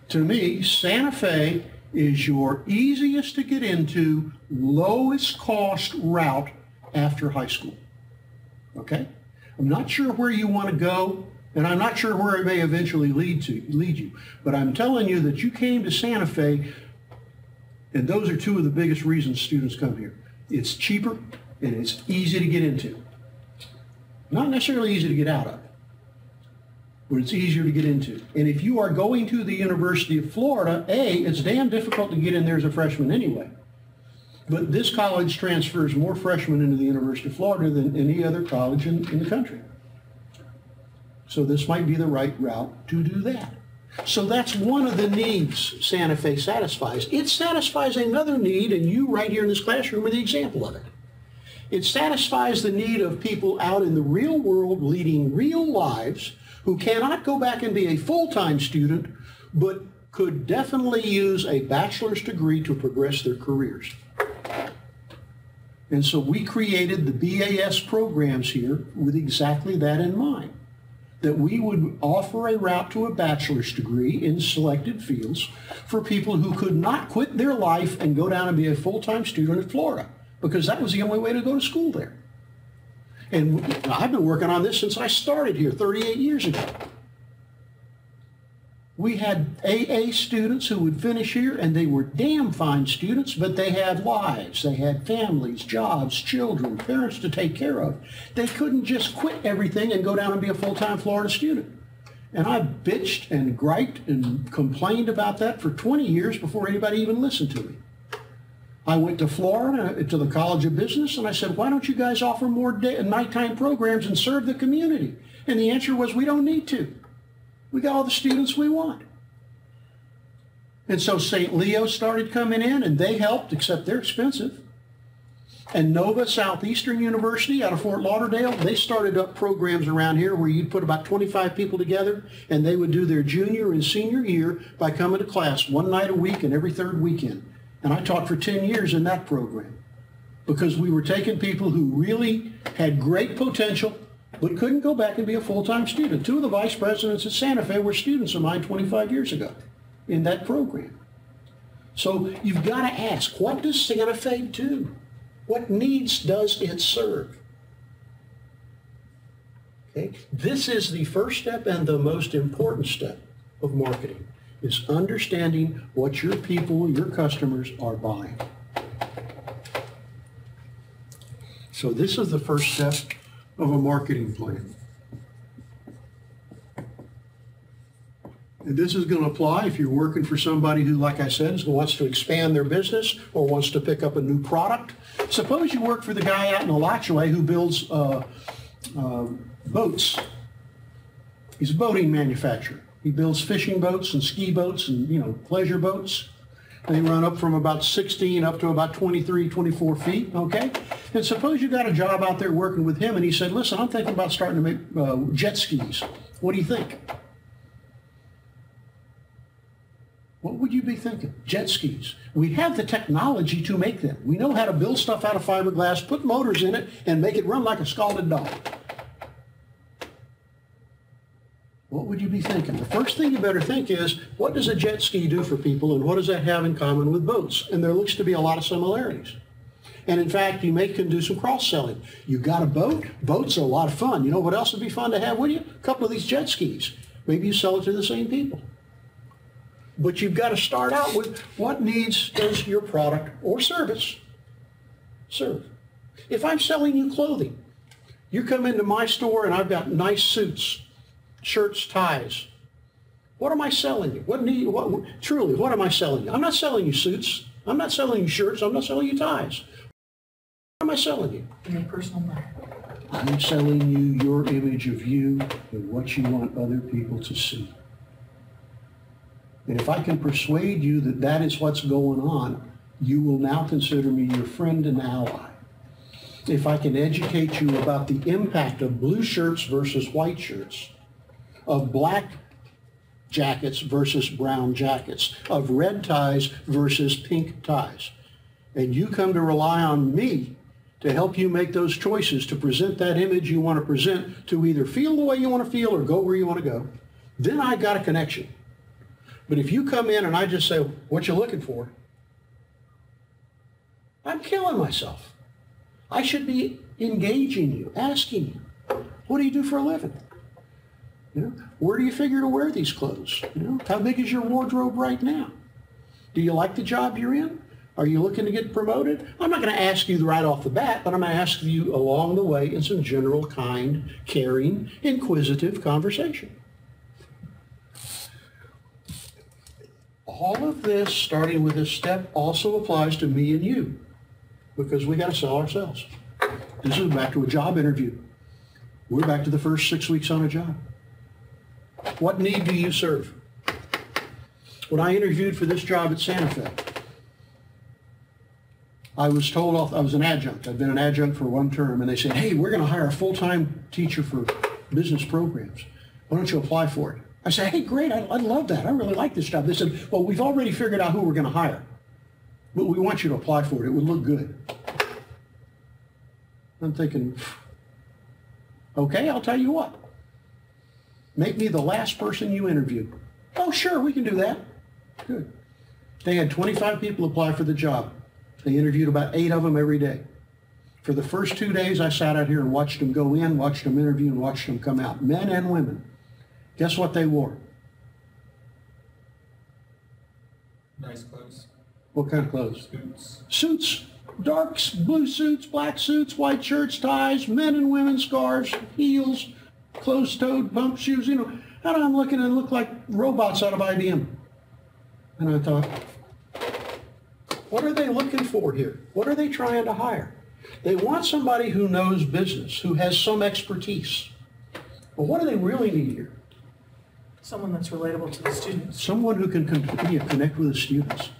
To me, Santa Fe is your easiest to get into, lowest cost route after high school. Okay? I'm not sure where you want to go, and I'm not sure where it may eventually lead to lead you. But I'm telling you that you came to Santa Fe, and those are two of the biggest reasons students come here. It's cheaper and it's easy to get into. Not necessarily easy to get out of but it's easier to get into. And if you are going to the University of Florida, A, it's damn difficult to get in there as a freshman anyway. But this college transfers more freshmen into the University of Florida than any other college in, in the country. So this might be the right route to do that. So that's one of the needs Santa Fe satisfies. It satisfies another need, and you right here in this classroom are the example of it. It satisfies the need of people out in the real world leading real lives who cannot go back and be a full-time student, but could definitely use a bachelor's degree to progress their careers. And so we created the BAS programs here with exactly that in mind, that we would offer a route to a bachelor's degree in selected fields for people who could not quit their life and go down and be a full-time student at Florida, because that was the only way to go to school there. And I've been working on this since I started here 38 years ago. We had AA students who would finish here and they were damn fine students, but they had lives. They had families, jobs, children, parents to take care of. They couldn't just quit everything and go down and be a full-time Florida student. And I bitched and griped and complained about that for 20 years before anybody even listened to me. I went to Florida, to the College of Business, and I said, why don't you guys offer more day, nighttime programs and serve the community? And the answer was, we don't need to. We got all the students we want. And so St. Leo started coming in, and they helped, except they're expensive. And Nova Southeastern University out of Fort Lauderdale, they started up programs around here where you'd put about 25 people together, and they would do their junior and senior year by coming to class one night a week and every third weekend. And I taught for 10 years in that program because we were taking people who really had great potential but couldn't go back and be a full-time student. Two of the vice presidents at Santa Fe were students of mine 25 years ago in that program. So you've got to ask, what does Santa Fe do? What needs does it serve? Okay? This is the first step and the most important step of marketing is understanding what your people, your customers are buying. So this is the first step of a marketing plan. And this is going to apply if you're working for somebody who, like I said, wants to expand their business or wants to pick up a new product. Suppose you work for the guy out in Alachua who builds uh, uh, boats. He's a boating manufacturer. He builds fishing boats and ski boats and, you know, pleasure boats. They run up from about 16 up to about 23, 24 feet, okay? And suppose you got a job out there working with him and he said, listen, I'm thinking about starting to make uh, jet skis. What do you think? What would you be thinking? Jet skis. We have the technology to make them. We know how to build stuff out of fiberglass, put motors in it, and make it run like a scalded dog. What would you be thinking? The first thing you better think is, what does a jet ski do for people and what does that have in common with boats? And there looks to be a lot of similarities. And in fact, you may can do some cross-selling. You got a boat? Boats are a lot of fun. You know what else would be fun to have with you? A couple of these jet skis. Maybe you sell it to the same people. But you've got to start out with what needs does your product or service serve? If I'm selling you clothing, you come into my store and I've got nice suits, shirts, ties. What am I selling you? What need, what, truly, what am I selling you? I'm not selling you suits. I'm not selling you shirts. I'm not selling you ties. What am I selling you? Your personal life. I'm selling you your image of you and what you want other people to see. And if I can persuade you that that is what's going on, you will now consider me your friend and ally. If I can educate you about the impact of blue shirts versus white shirts, of black jackets versus brown jackets, of red ties versus pink ties, and you come to rely on me to help you make those choices, to present that image you want to present, to either feel the way you want to feel or go where you want to go, then I got a connection. But if you come in and I just say, what you looking for? I'm killing myself. I should be engaging you, asking you, what do you do for a living? You know, where do you figure to wear these clothes? You know, how big is your wardrobe right now? Do you like the job you're in? Are you looking to get promoted? I'm not going to ask you right off the bat, but I'm going to ask you along the way in some general, kind, caring, inquisitive conversation. All of this, starting with this step, also applies to me and you because we got to sell ourselves. This is back to a job interview. We're back to the first six weeks on a job. What need do you serve? When I interviewed for this job at Santa Fe, I was told off, I was an adjunct. I'd been an adjunct for one term, and they said, hey, we're going to hire a full-time teacher for business programs. Why don't you apply for it? I said, hey, great, I, I love that. I really like this job. They said, well, we've already figured out who we're going to hire, but we want you to apply for it. It would look good. I'm thinking, okay, I'll tell you what. Make me the last person you interview. Oh, sure, we can do that. Good. They had 25 people apply for the job. They interviewed about eight of them every day. For the first two days, I sat out here and watched them go in, watched them interview, and watched them come out, men and women. Guess what they wore? Nice clothes. What kind of clothes? Boots. Suits. Dark blue suits, black suits, white shirts, ties, men and women scarves, heels, closed-toed bump shoes, you know. And I'm looking and look like robots out of IBM. And I thought, what are they looking for here? What are they trying to hire? They want somebody who knows business, who has some expertise. But what do they really need here? Someone that's relatable to the students. Someone who can yeah, connect with the students.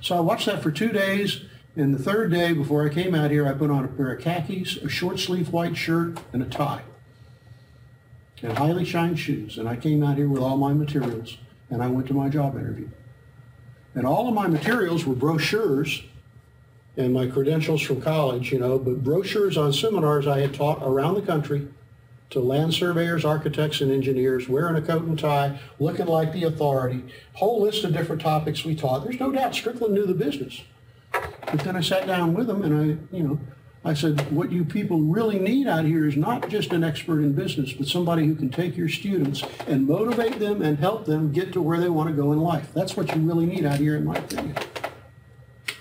So I watched that for two days. And the third day, before I came out here, I put on a pair of khakis, a short sleeve white shirt, and a tie. And highly shined shoes. And I came out here with all my materials. And I went to my job interview. And all of my materials were brochures and my credentials from college, you know, but brochures on seminars I had taught around the country to land surveyors, architects, and engineers, wearing a coat and tie, looking like the authority. Whole list of different topics we taught. There's no doubt Strickland knew the business. But then I sat down with him and I, you know, I said, what you people really need out here is not just an expert in business, but somebody who can take your students and motivate them and help them get to where they want to go in life. That's what you really need out here, in my opinion.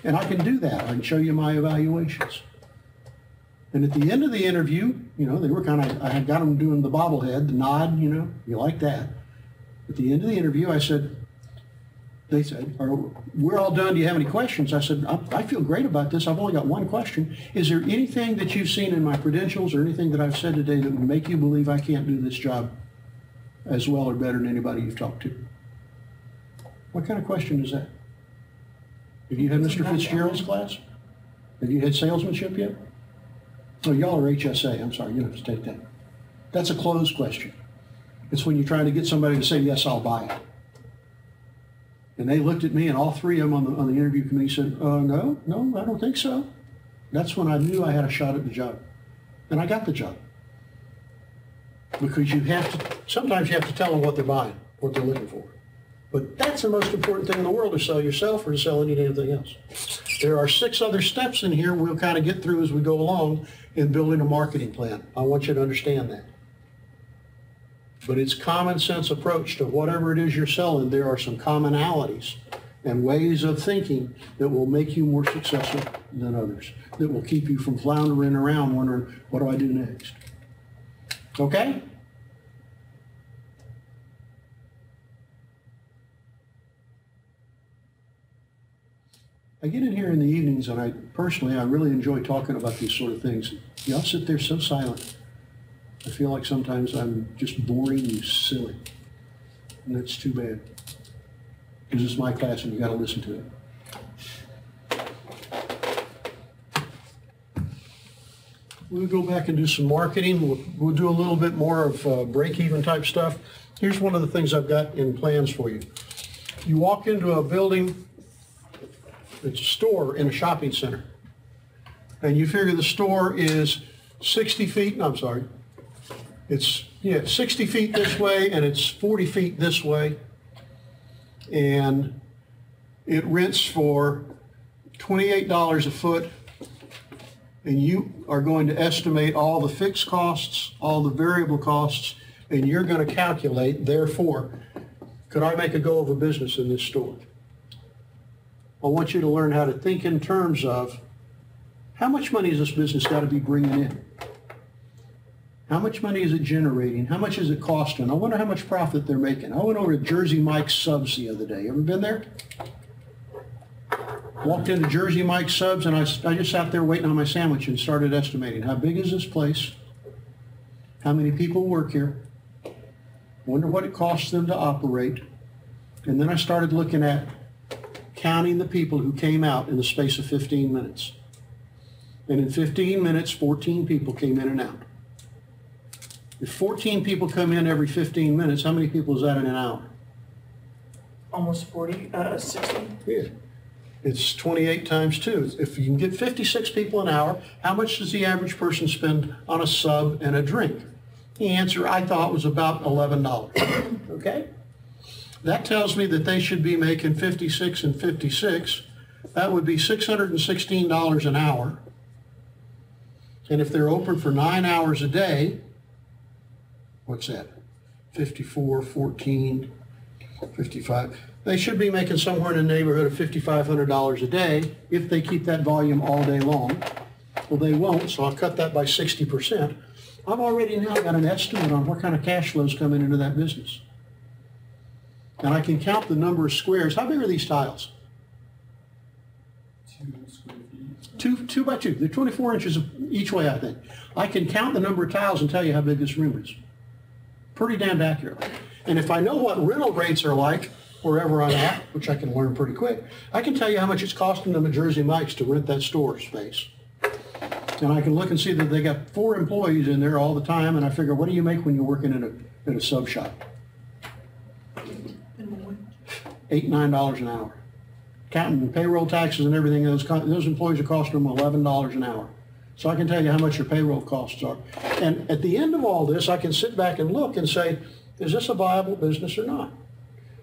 And I can do that. I can show you my evaluations. And at the end of the interview, you know, they were kind of, I had got them doing the bobblehead, the nod, you know, you like that. At the end of the interview, I said, they said, Are, we're all done. Do you have any questions? I said, I, I feel great about this. I've only got one question. Is there anything that you've seen in my credentials or anything that I've said today that would make you believe I can't do this job as well or better than anybody you've talked to? What kind of question is that? Have you had Mr. Fitzgerald's class? Have you had salesmanship yet? Oh, y'all are HSA. I'm sorry, you have to take that. That's a closed question. It's when you're trying to get somebody to say, yes, I'll buy it. And they looked at me, and all three of them on the, on the interview committee said, uh, no, no, I don't think so. That's when I knew I had a shot at the job. And I got the job. Because you have to, sometimes you have to tell them what they're buying, what they're looking for. But that's the most important thing in the world, to sell yourself or to sell anything else. There are six other steps in here we'll kind of get through as we go along in building a marketing plan. I want you to understand that. But it's common sense approach to whatever it is you're selling. There are some commonalities and ways of thinking that will make you more successful than others, that will keep you from floundering around wondering, what do I do next? Okay? I get in here in the evenings and I, personally, I really enjoy talking about these sort of things. Y'all sit there so silent. I feel like sometimes I'm just boring you silly. And that's too bad. Because it's my class and you gotta listen to it. We'll go back and do some marketing. We'll, we'll do a little bit more of uh, break-even type stuff. Here's one of the things I've got in plans for you. You walk into a building, it's a store in a shopping center. And you figure the store is 60 feet, no, I'm sorry. It's, yeah, 60 feet this way and it's 40 feet this way. And it rents for $28 a foot and you are going to estimate all the fixed costs, all the variable costs, and you're going to calculate, therefore, could I make a go of a business in this store? I want you to learn how to think in terms of how much money is this business got to be bringing in? How much money is it generating? How much is it costing? I wonder how much profit they're making. I went over to Jersey Mike's Subs the other day. Ever been there? Walked into Jersey Mike's Subs and I, I just sat there waiting on my sandwich and started estimating. How big is this place? How many people work here? Wonder what it costs them to operate. And then I started looking at counting the people who came out in the space of 15 minutes. And in 15 minutes, 14 people came in and out. If 14 people come in every 15 minutes, how many people is that in an hour? Almost 40, uh, 60. Yeah. It's 28 times 2. If you can get 56 people an hour, how much does the average person spend on a sub and a drink? The answer I thought was about $11. okay? That tells me that they should be making 56 and 56. That would be $616 an hour. And if they're open for nine hours a day, what's that? 54, 14, 55. They should be making somewhere in the neighborhood of $5,500 a day if they keep that volume all day long. Well, they won't, so I'll cut that by 60%. I've already now got an estimate on what kind of cash flows coming into that business. And I can count the number of squares. How big are these tiles? Two, two by two. They're 24 inches each way, I think. I can count the number of tiles and tell you how big this room is. Pretty damn accurate. And if I know what rental rates are like wherever I'm at, which I can learn pretty quick, I can tell you how much it's costing them at Jersey Mike's to rent that store space. And I can look and see that they got four employees in there all the time, and I figure, what do you make when you're working in a, in a sub shop? Eight, nine dollars an hour. Counting payroll taxes and everything, those, those employees are costing them eleven dollars an hour. So I can tell you how much your payroll costs are. And at the end of all this, I can sit back and look and say, is this a viable business or not?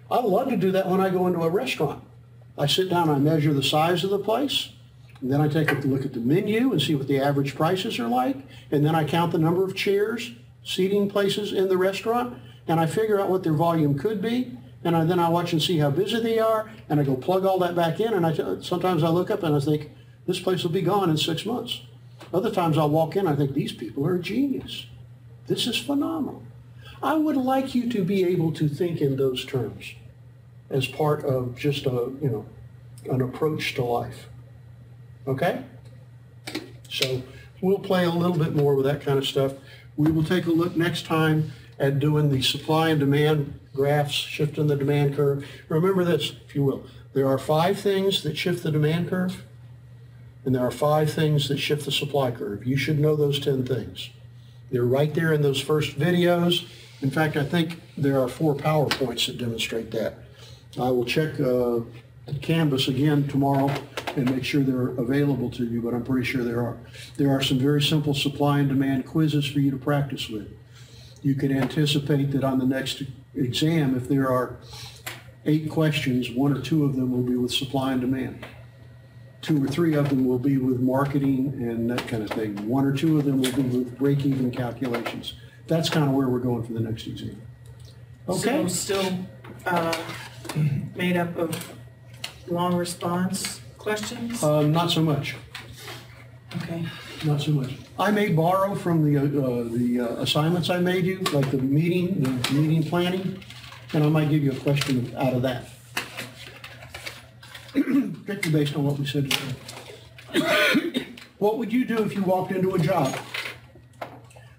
I love to do that when I go into a restaurant. I sit down, I measure the size of the place, and then I take a look at the menu and see what the average prices are like, and then I count the number of chairs, seating places in the restaurant, and I figure out what their volume could be, and I, then I watch and see how busy they are, and I go plug all that back in, and I sometimes I look up and I think, this place will be gone in six months. Other times I'll walk in, I think, these people are a genius. This is phenomenal. I would like you to be able to think in those terms as part of just a, you know, an approach to life. Okay? So we'll play a little bit more with that kind of stuff. We will take a look next time at doing the supply and demand graphs, shifting the demand curve. Remember this, if you will. There are five things that shift the demand curve, and there are five things that shift the supply curve. You should know those 10 things. They're right there in those first videos. In fact, I think there are four PowerPoints that demonstrate that. I will check uh, Canvas again tomorrow and make sure they're available to you, but I'm pretty sure there are. There are some very simple supply and demand quizzes for you to practice with. You can anticipate that on the next exam, if there are eight questions, one or two of them will be with supply and demand. Two or three of them will be with marketing and that kind of thing. One or two of them will be with break-even calculations. That's kind of where we're going for the next exam. Okay? So still uh, made up of long response questions? Um, not so much. Okay. Not so much. I may borrow from the, uh, the uh, assignments I made you, like the meeting, the meeting planning, and I might give you a question out of that. Particularly based on what we said today. What would you do if you walked into a job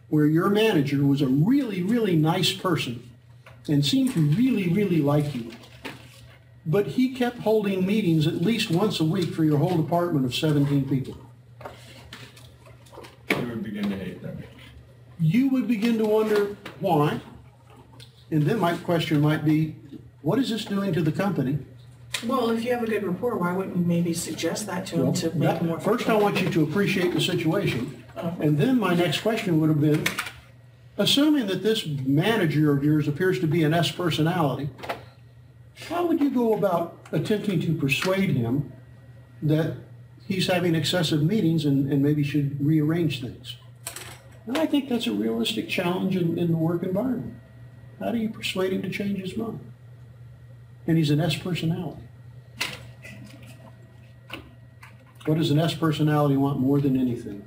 where your manager was a really, really nice person and seemed to really, really like you, but he kept holding meetings at least once a week for your whole department of 17 people? You would begin to hate them. you would begin to wonder why. And then my question might be, what is this doing to the company? Well, if you have a good rapport, why wouldn't you maybe suggest that to him to make That- more? First, I want you to appreciate the situation. Oh. And then my next question would have been, assuming that this manager of yours appears to be an S personality, how would you go about attempting to persuade him that he's having excessive meetings and, and maybe should rearrange things? And I think that's a realistic challenge in, in the work environment. How do you persuade him to change his mind? And he's an S personality. What does an S personality want more than anything?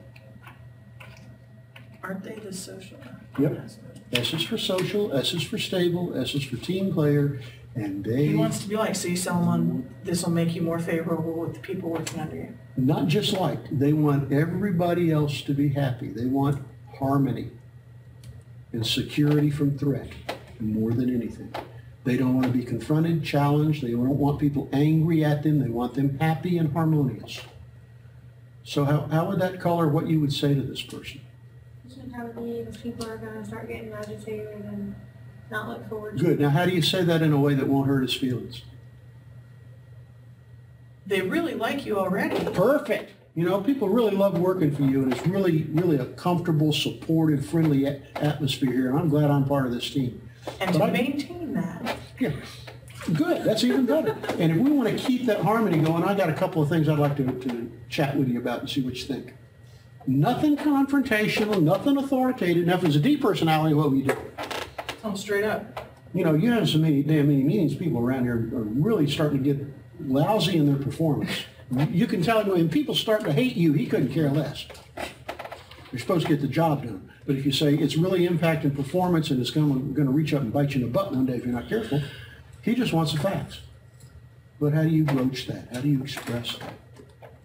Aren't they the social? Yep. S is for social, S is for stable, S is for team player, and they, He wants to be like, so you sell him on, this will make you more favorable with the people working under you. not just like, they want everybody else to be happy. They want harmony and security from threat more than anything. They don't want to be confronted, challenged. They don't want people angry at them. They want them happy and harmonious. So how, how would that color what you would say to this person? mentality is people are gonna start getting agitated and not look forward to Good. Now, how do you say that in a way that won't hurt his feelings? They really like you already. Perfect. You know, people really love working for you, and it's really, really a comfortable, supportive, friendly a- atmosphere here. And I'm glad I'm part of this team. And But to I- maintain that, Yeah, good. That's even better. And if we want to keep that harmony going, I got a couple of things I'd like to, to chat with you about and see what you think. Nothing confrontational, nothing authoritative. Now, if it's a D personality, what would you do? tell them straight up. You know, you have so many damn many meetings, people around here are really starting to get lousy in their performance. You can tell when people start to hate you, he couldn't care less. You're supposed to get the job done. But if you say it's really impacting performance and it's going to reach up and bite you in the butt one day if you're not careful, he just wants the facts. But how do you broach that? How do you express that?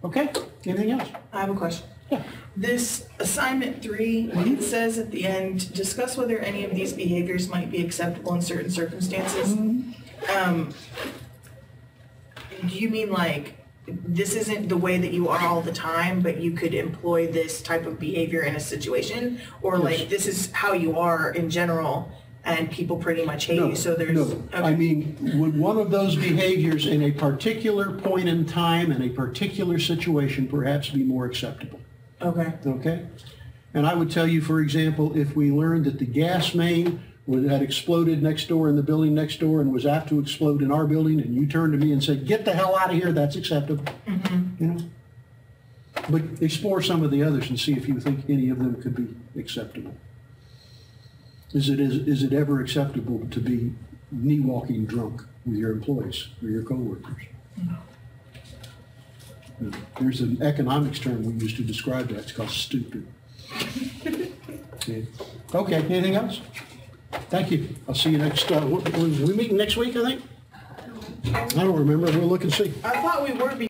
Okay, anything else? I have a question. Yeah. This assignment three, it says at the end, discuss whether any of these behaviors might be acceptable in certain circumstances. Um, do you mean like, this isn't the way that you are all the time, but you could employ this type of behavior in a situation? Or Yes. like, this is how you are in general and people pretty much hate No, you, so there's. No, I mean, would one of those behaviors in a particular point in time and a particular situation perhaps be more acceptable? Okay, Okay? And I would tell you, for example, if we learned that the gas main had exploded next door in the building next door and was apt to explode in our building, and you turned to me and said, get the hell out of here, that's acceptable. Mm -hmm. You know? But explore some of the others and see if you think any of them could be acceptable. Is it, is, is it ever acceptable to be knee-walking drunk with your employees or your coworkers? No. There's an economics term we use to describe that. It's called stupid. Okay, Okay, anything else? Thank you. I'll see you next, uh, we we meeting next week, I think? I don't remember. We'll look and see. I thought we were